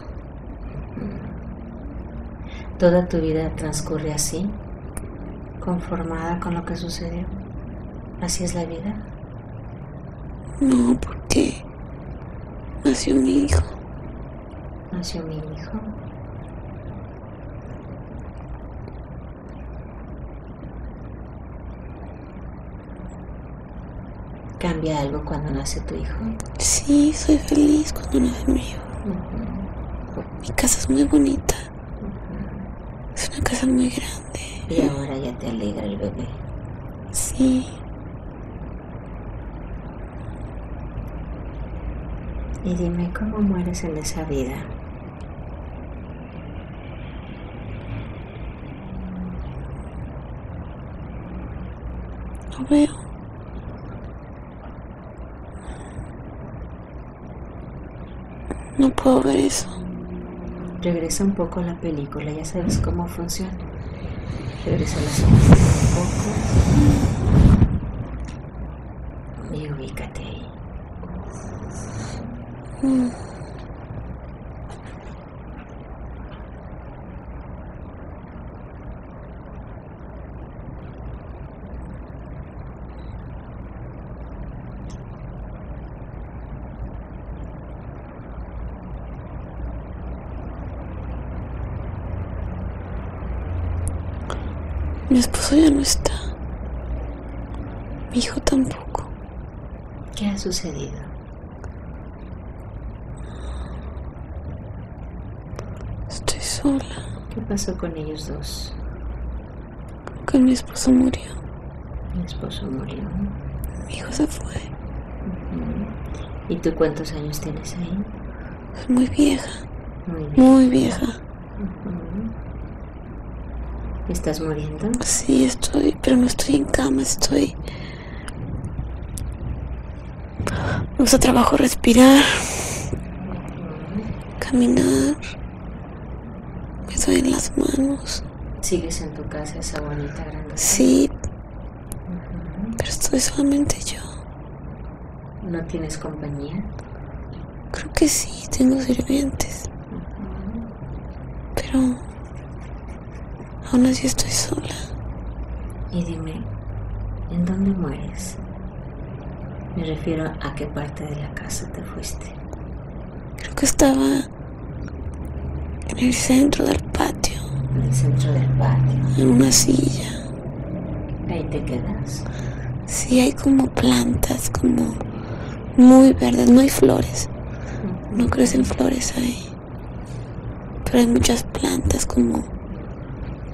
¿Toda tu vida transcurre así? ¿Conformada con lo que sucedió? ¿Así es la vida? No, porque nació mi hijo. Nació mi hijo. ¿Cambia algo cuando nace tu hijo? Sí, soy feliz cuando nace mi hijo. Mi casa es muy bonita. Es una casa muy grande. Y ahora ya te alegra el bebé. Sí. Y dime cómo mueres en esa vida. Lo veo. No puedo ver eso. Regresa un poco a la película, ya sabes cómo funciona. Regresa a la imágenes un poco. Y ubícate ahí. Mm. Mi esposo ya no está. Mi hijo tampoco. ¿Qué ha sucedido? Estoy sola. ¿Qué pasó con ellos dos? Que mi esposo murió. Mi esposo murió. Mi hijo se fue. ¿Y tú cuántos años tienes ahí? Muy vieja. Muy vieja. ¿Estás muriendo? Sí, estoy, pero no estoy en cama, estoy. Me gusta trabajo respirar, caminar. Me duelen las manos. ¿Sigues en tu casa esa bonita grande? Sí, pero estoy solamente yo. ¿No tienes compañía? Creo que sí, tengo sirvientes, pero aún así estoy sola. Y dime, ¿en dónde mueres? Me refiero a qué parte de la casa te fuiste. Creo que estaba en el centro del patio, En el centro del patio. en una silla. Ahí te quedas. Sí, hay como plantas, como muy verdes, no hay flores, no crecen flores ahí, pero hay muchas plantas como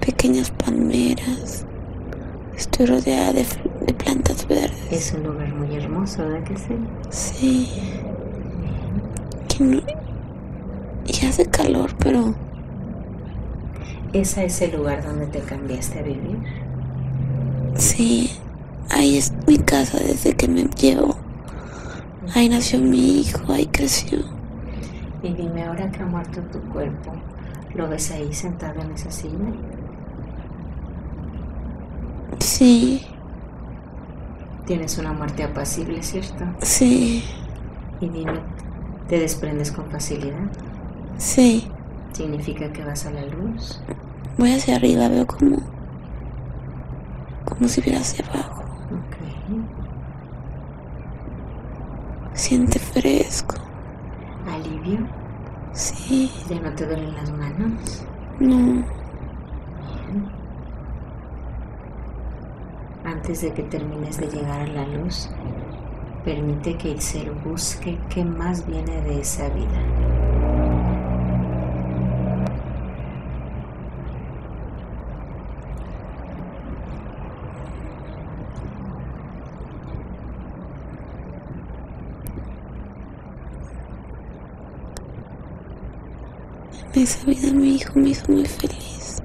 pequeñas palmeras. Estoy rodeada de, plantas verdes. Es un lugar muy hermoso, ¿verdad que sí? Sí, no- y hace calor, pero ¿Es a ese lugar donde te cambiaste a vivir? sí, ahí es mi casa desde que me llevo. Ahí nació mi hijo, ahí creció. Y dime, ahora que ha muerto tu cuerpo, ¿lo ves ahí sentado en esa silla? Sí, Tienes una muerte apacible, ¿cierto? sí, Y dime, ¿te desprendes con facilidad? Sí. ¿Significa que vas a la luz? Voy hacia arriba, veo como. como si viera hacia abajo. Ok. Siente fresco. ¿Alivio? Sí, ¿Ya no te duelen las manos? no. Bien. Antes de que termines de llegar a la luz, permite que Itzel busque qué más viene de esa vida. Esa vida mi hijo me hizo muy feliz.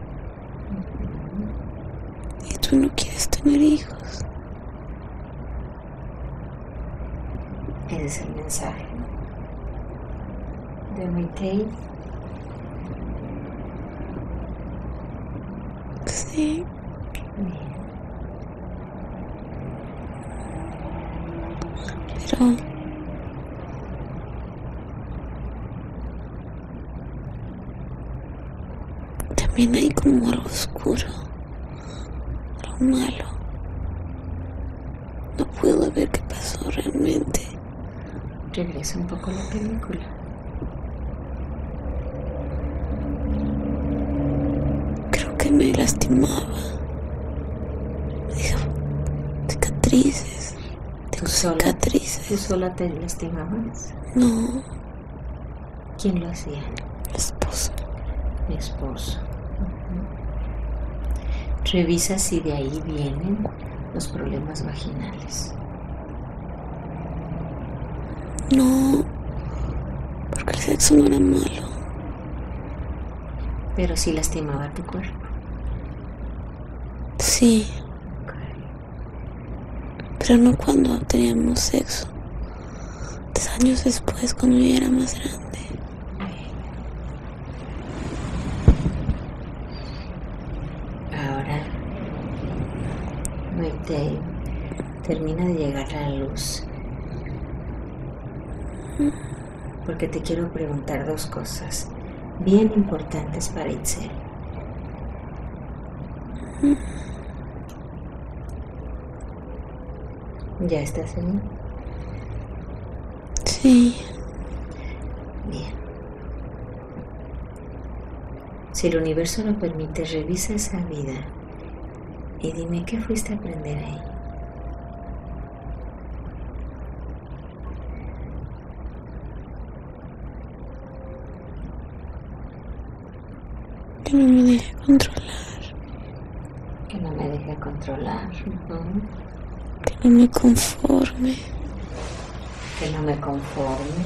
Y tú no quieres tener hijos. Ese es el mensaje de mi Kate. Sí, pero. También hay como algo oscuro. Algo malo. No puedo ver qué pasó realmente. Regresa un poco a la película. Creo que me lastimaba. Me dijo, cicatrices. Tengo cicatrices. ¿Tú sola te lastimabas? No, ¿Quién lo hacía? el esposo. Mi esposo. Revisa si de ahí vienen los problemas vaginales. No, porque el sexo no era malo. Pero sí lastimaba tu cuerpo. Sí, pero no cuando teníamos sexo. Tres años después, cuando yo era más grande. Ahora, Maite, termina de llegar la luz. Porque te quiero preguntar dos cosas bien importantes para Itzel. ¿Ya estás ahí? Sí, Bien. Si el universo lo permite, revisa esa vida y dime qué fuiste a aprender ahí. Que no me deje controlar, Que no me deje controlar. ujú. que no me conforme, Que no me conforme.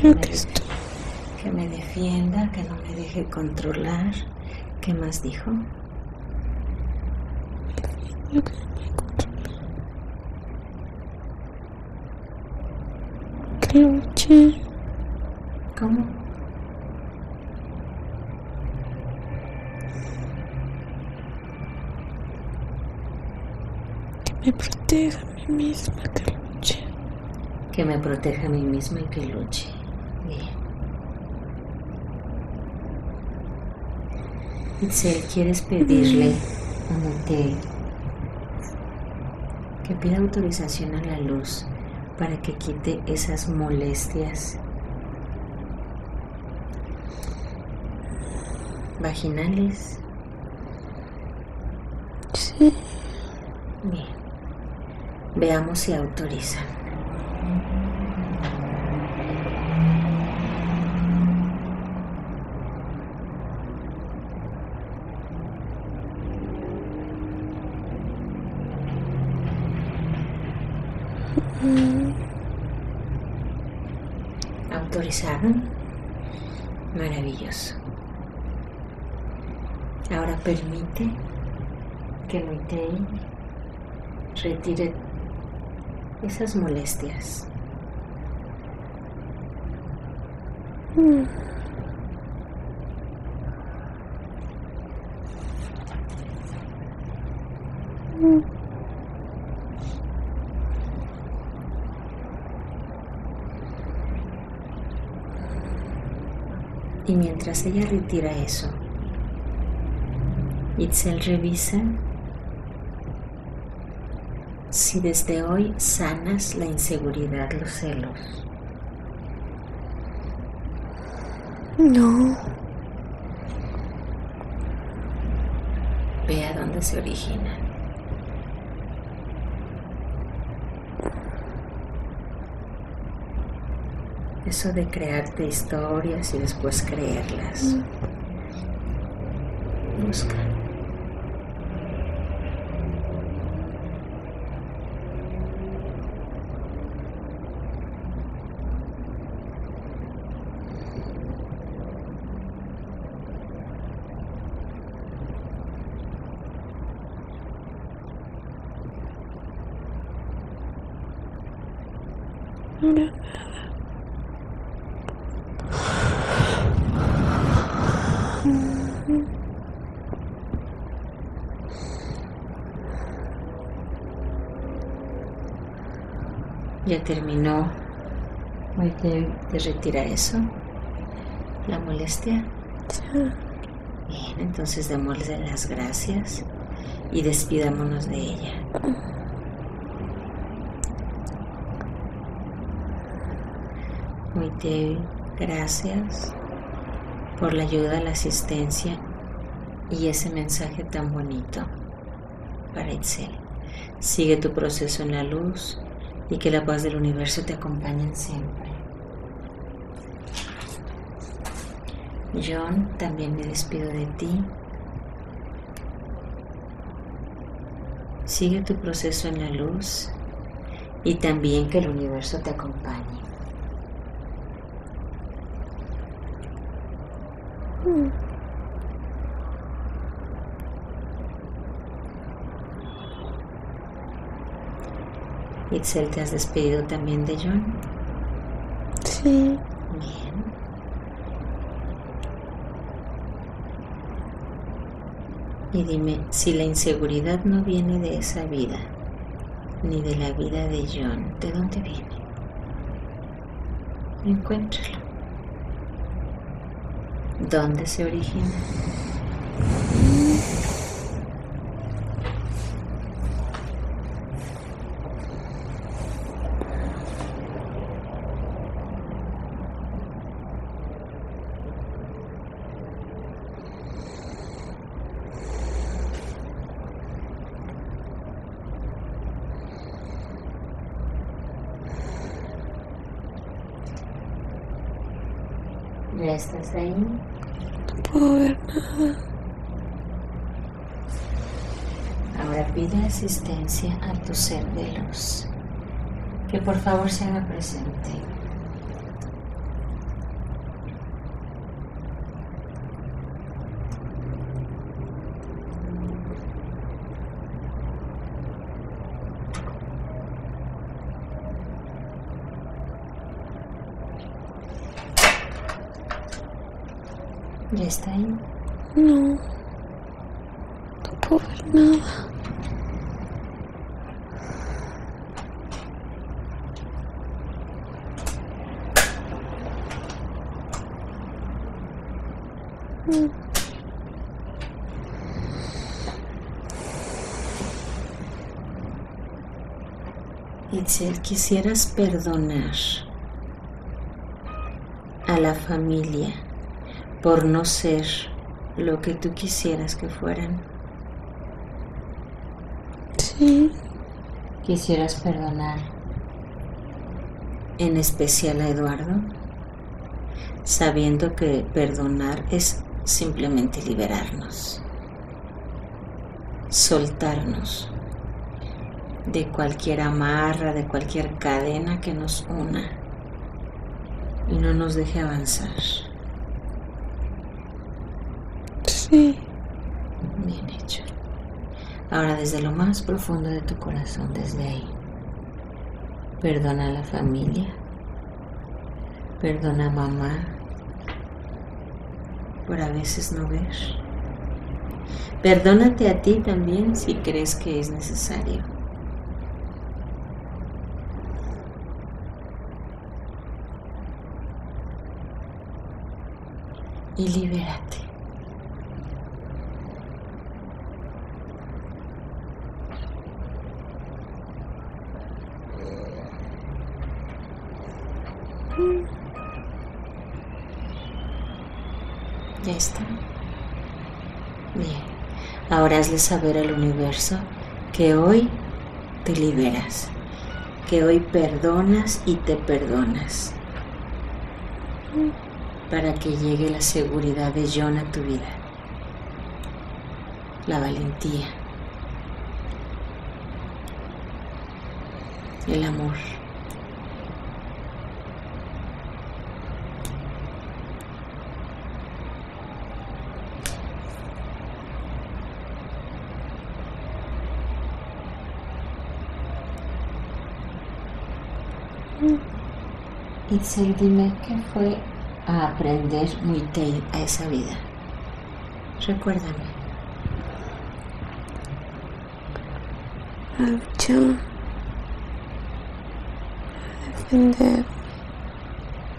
Creo que esto. Que me defienda, que no me deje controlar. ¿Qué más dijo? Que no me controla. Que luche, ¿Cómo? que me proteja a mí misma, que luche. Que me proteja a mí misma y que luche. Bien. Itzel, ¿quieres pedirle a Mateo que pida autorización a la luz para que quite esas molestias vaginales? Sí, Bien. Veamos si autorizan. ¿Autorizaron? Maravilloso. Ahora permite que Muitei retire esas molestias. Y mientras ella retira eso, Itzel revisa si desde hoy sanas la inseguridad, los celos. no, Ve a dónde se originan. Eso de crearte historias y después creerlas. Busca. Ya terminó. De, de retirar eso, la molestia. Bien, entonces démosle las gracias y despidámonos de ella. Gracias por la ayuda, la asistencia y ese mensaje tan bonito para Itzel. Sigue tu proceso en la luz y que la paz del universo te acompañe siempre. John, también me despido de ti. Sigue tu proceso en la luz y también que el universo te acompañe. Itzel, ¿te has despedido también de John? Sí. Bien. Y dime, si la inseguridad no viene de esa vida, ni de la vida de John, ¿de dónde viene? Encuéntralo. ¿Dónde se origina? ¿Ya estás ahí? No puedo ver nada. Ahora pide asistencia a tu ser de luz. Que por favor se haga presente. ¿Ya está ahí? No. No puedo ver nada. Mm. Quisieras perdonar a la familia por no ser lo que tú quisieras que fueran. Sí. Quisieras perdonar en especial a Eduardo, sabiendo que perdonar es simplemente liberarnos, soltarnos de cualquier amarra, de cualquier cadena que nos una y no nos deje avanzar. Sí. Bien hecho. Ahora desde lo más profundo de tu corazón, desde ahí, perdona a la familia, perdona a mamá por a veces no ver. Perdónate a ti también si crees que es necesario. Y libérate. Ya está. Bien. Ahora hazle saber al universo que hoy te liberas, que hoy perdonas y te perdonas, para que llegue la seguridad de John a tu vida, la valentía, el amor. Itzel, dime qué fue a aprender Muay a esa vida. Recuérdame. Lucha. defender.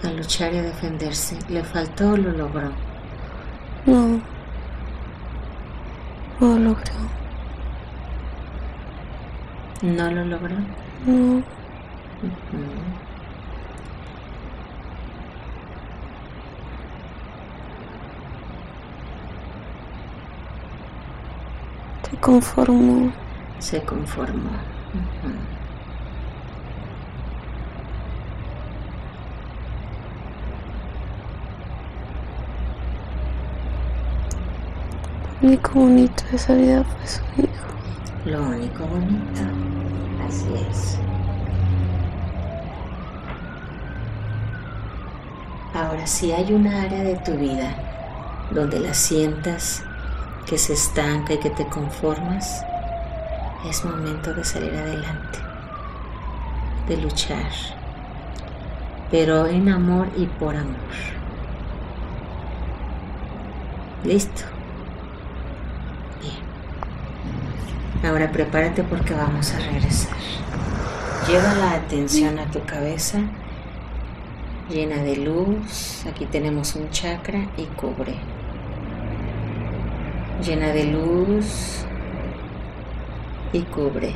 A luchar y a defenderse. ¿Le faltó o lo logró? No. No lo logró. ¿No lo logró? No. Se conformó. Se conformó. Lo único bonito de esa vida fue su hijo. Lo único bonito. Así es. Ahora, si hay una área de tu vida donde la sientas que se estanca y que te conformas, es momento de salir adelante, de luchar, pero en amor y por amor. ¿Listo? Bien. Ahora prepárate porque vamos a regresar. Lleva la atención a tu cabeza, llena de luz. Aquí tenemos un chakra y cubre. Llena de luz y cubre.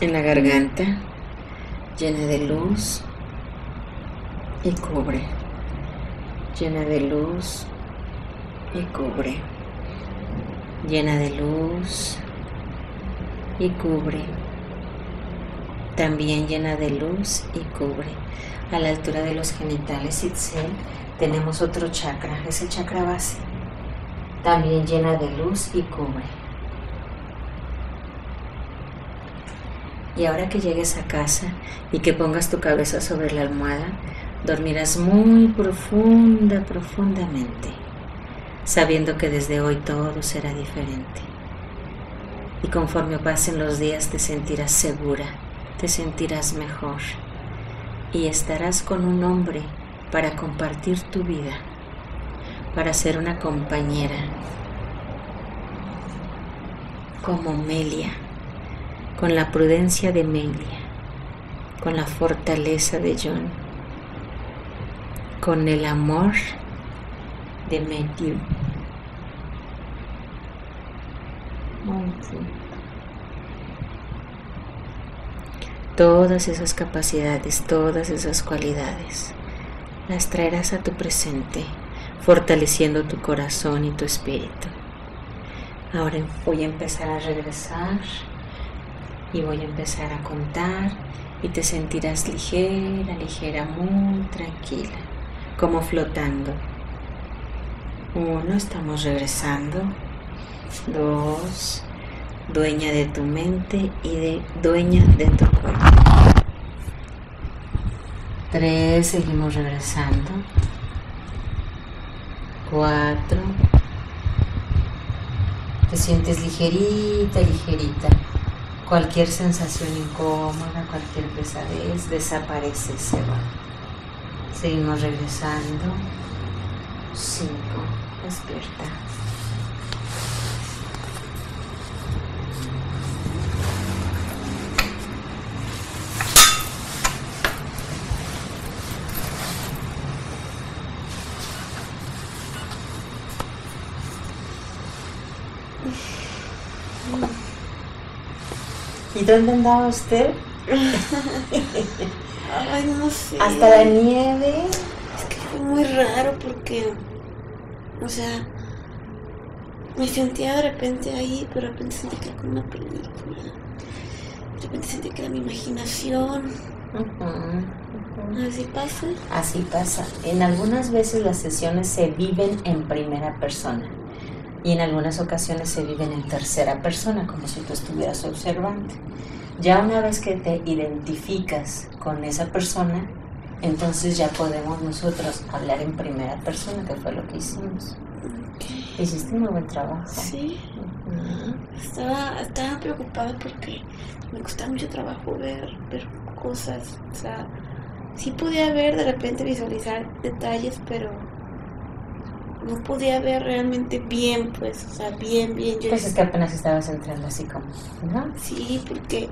En la garganta, llena de luz y cubre. Llena de luz y cubre. Llena de luz y cubre. También llena de luz y cubre. A la altura de los genitales Itzel tenemos otro chakra, es el chakra base. También llena de luz y cubre. Y ahora que llegues a casa y que pongas tu cabeza sobre la almohada, dormirás muy profunda, profundamente, sabiendo que desde hoy todo será diferente. Y conforme pasen los días te sentirás segura, te sentirás mejor y estarás con un hombre para compartir tu vida, para ser una compañera, como Melia, con la prudencia de Melia, con la fortaleza de John, con el amor de Matthew. Todas esas capacidades, todas esas cualidades, las traerás a tu presente, fortaleciendo tu corazón y tu espíritu. Ahora voy a empezar a regresar y voy a empezar a contar y te sentirás ligera, ligera, muy tranquila, como flotando. Uno, estamos regresando. Dos, dueña de tu mente y de dueña de tu cuerpo. Tres, seguimos regresando. Cuatro. Te sientes ligerita, ligerita. Cualquier sensación incómoda, cualquier pesadez desaparece, se va. Seguimos regresando. Cinco. Despierta. Dónde andaba usted? Ay, no sé. Hasta la nieve. Es que fue muy raro porque, o sea, me sentía de repente ahí, pero de repente sentí que era como una película. De repente sentí que era mi imaginación. Ujú, ujú. Así pasa. Así pasa. En algunas veces las sesiones se viven en primera persona y en algunas ocasiones se viven en tercera persona, como si tú estuvieras observando. Ya una vez que te identificas con esa persona, entonces ya podemos nosotros hablar en primera persona, que fue lo que hicimos. Hiciste muy buen trabajo. Sí, Ujú. estaba, estaba preocupada porque me costaba mucho trabajo ver, ver cosas. O sea, sí podía ver, de repente visualizar detalles, pero no podía ver realmente bien, pues, o sea, bien, bien. Yo Pues es que apenas estabas entrando así como, ¿no? Sí, porque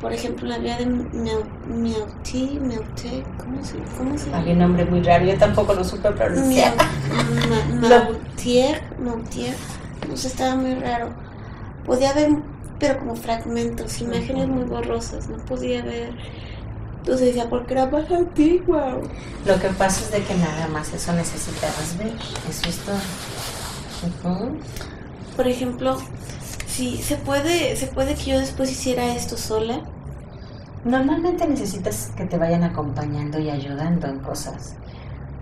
por ejemplo, la vida de Miauti, Miauti, ¿cómo se, cómo se Había un nombre muy raro, yo tampoco lo supe pronunciar. Mautier, Mautier, no sé, estaba muy raro. Podía ver, pero como fragmentos, imágenes muy borrosas, no podía ver. Entonces decía, porque era más antigua. Lo que pasa es de que nada más eso necesitabas ver, eso es todo. Por ejemplo, Sí, se puede, se puede que yo después hiciera esto sola. Normalmente necesitas que te vayan acompañando y ayudando en cosas,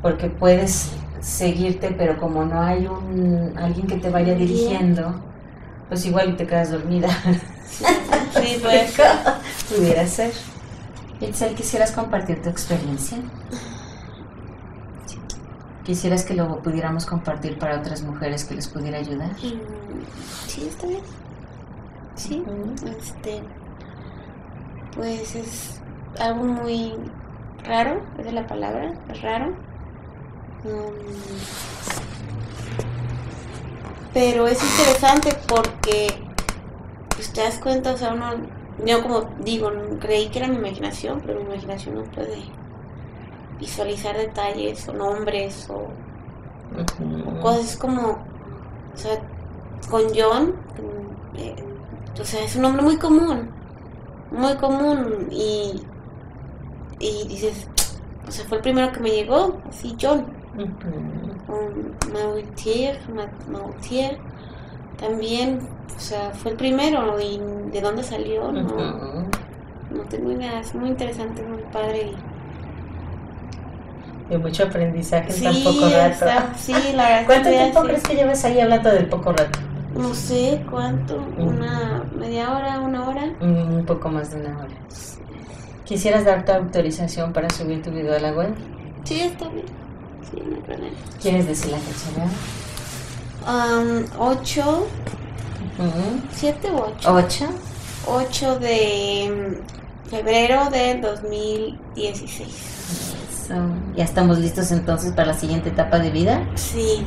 porque puedes seguirte, pero como no hay un alguien que te vaya dirigiendo, pues igual te quedas dormida. Sí, pues. Pudiera ser. Itzel, ¿quisieras compartir tu experiencia? ¿Quisieras que lo pudiéramos compartir para otras mujeres que les pudiera ayudar? Mm, sí, está bien. Sí, este, pues es algo muy raro, es la palabra, es raro. Mm, pero es interesante porque pues, te das cuenta, o sea, uno, yo como digo, creí que era mi imaginación, pero mi imaginación no puede visualizar detalles o nombres o, cosas. Como, o sea, con John, eh, o sea, es un nombre muy común, muy común. Y, y dices, o sea, fue el primero que me llegó, así John. Mautier, Mautier, también, o sea, fue el primero y de dónde salió, no, no tengo idea, es muy interesante, muy padre. Y... y mucho aprendizaje sí, en tan poco rato. Sí, la ¿Cuánto tiempo crees que llevas ahí hablando del poco rato? No sé cuánto, mm. una media hora, una hora. Mm, un poco más de una hora. ¿Quisieras dar tu autorización para subir tu video a la web? Sí, está bien. ¿Quieres decir la canción? Um, 8, ¿Siete u ocho? ¿Ocho? de mm, febrero de 2016. Eso. ¿Ya estamos listos entonces para la siguiente etapa de vida? Sí.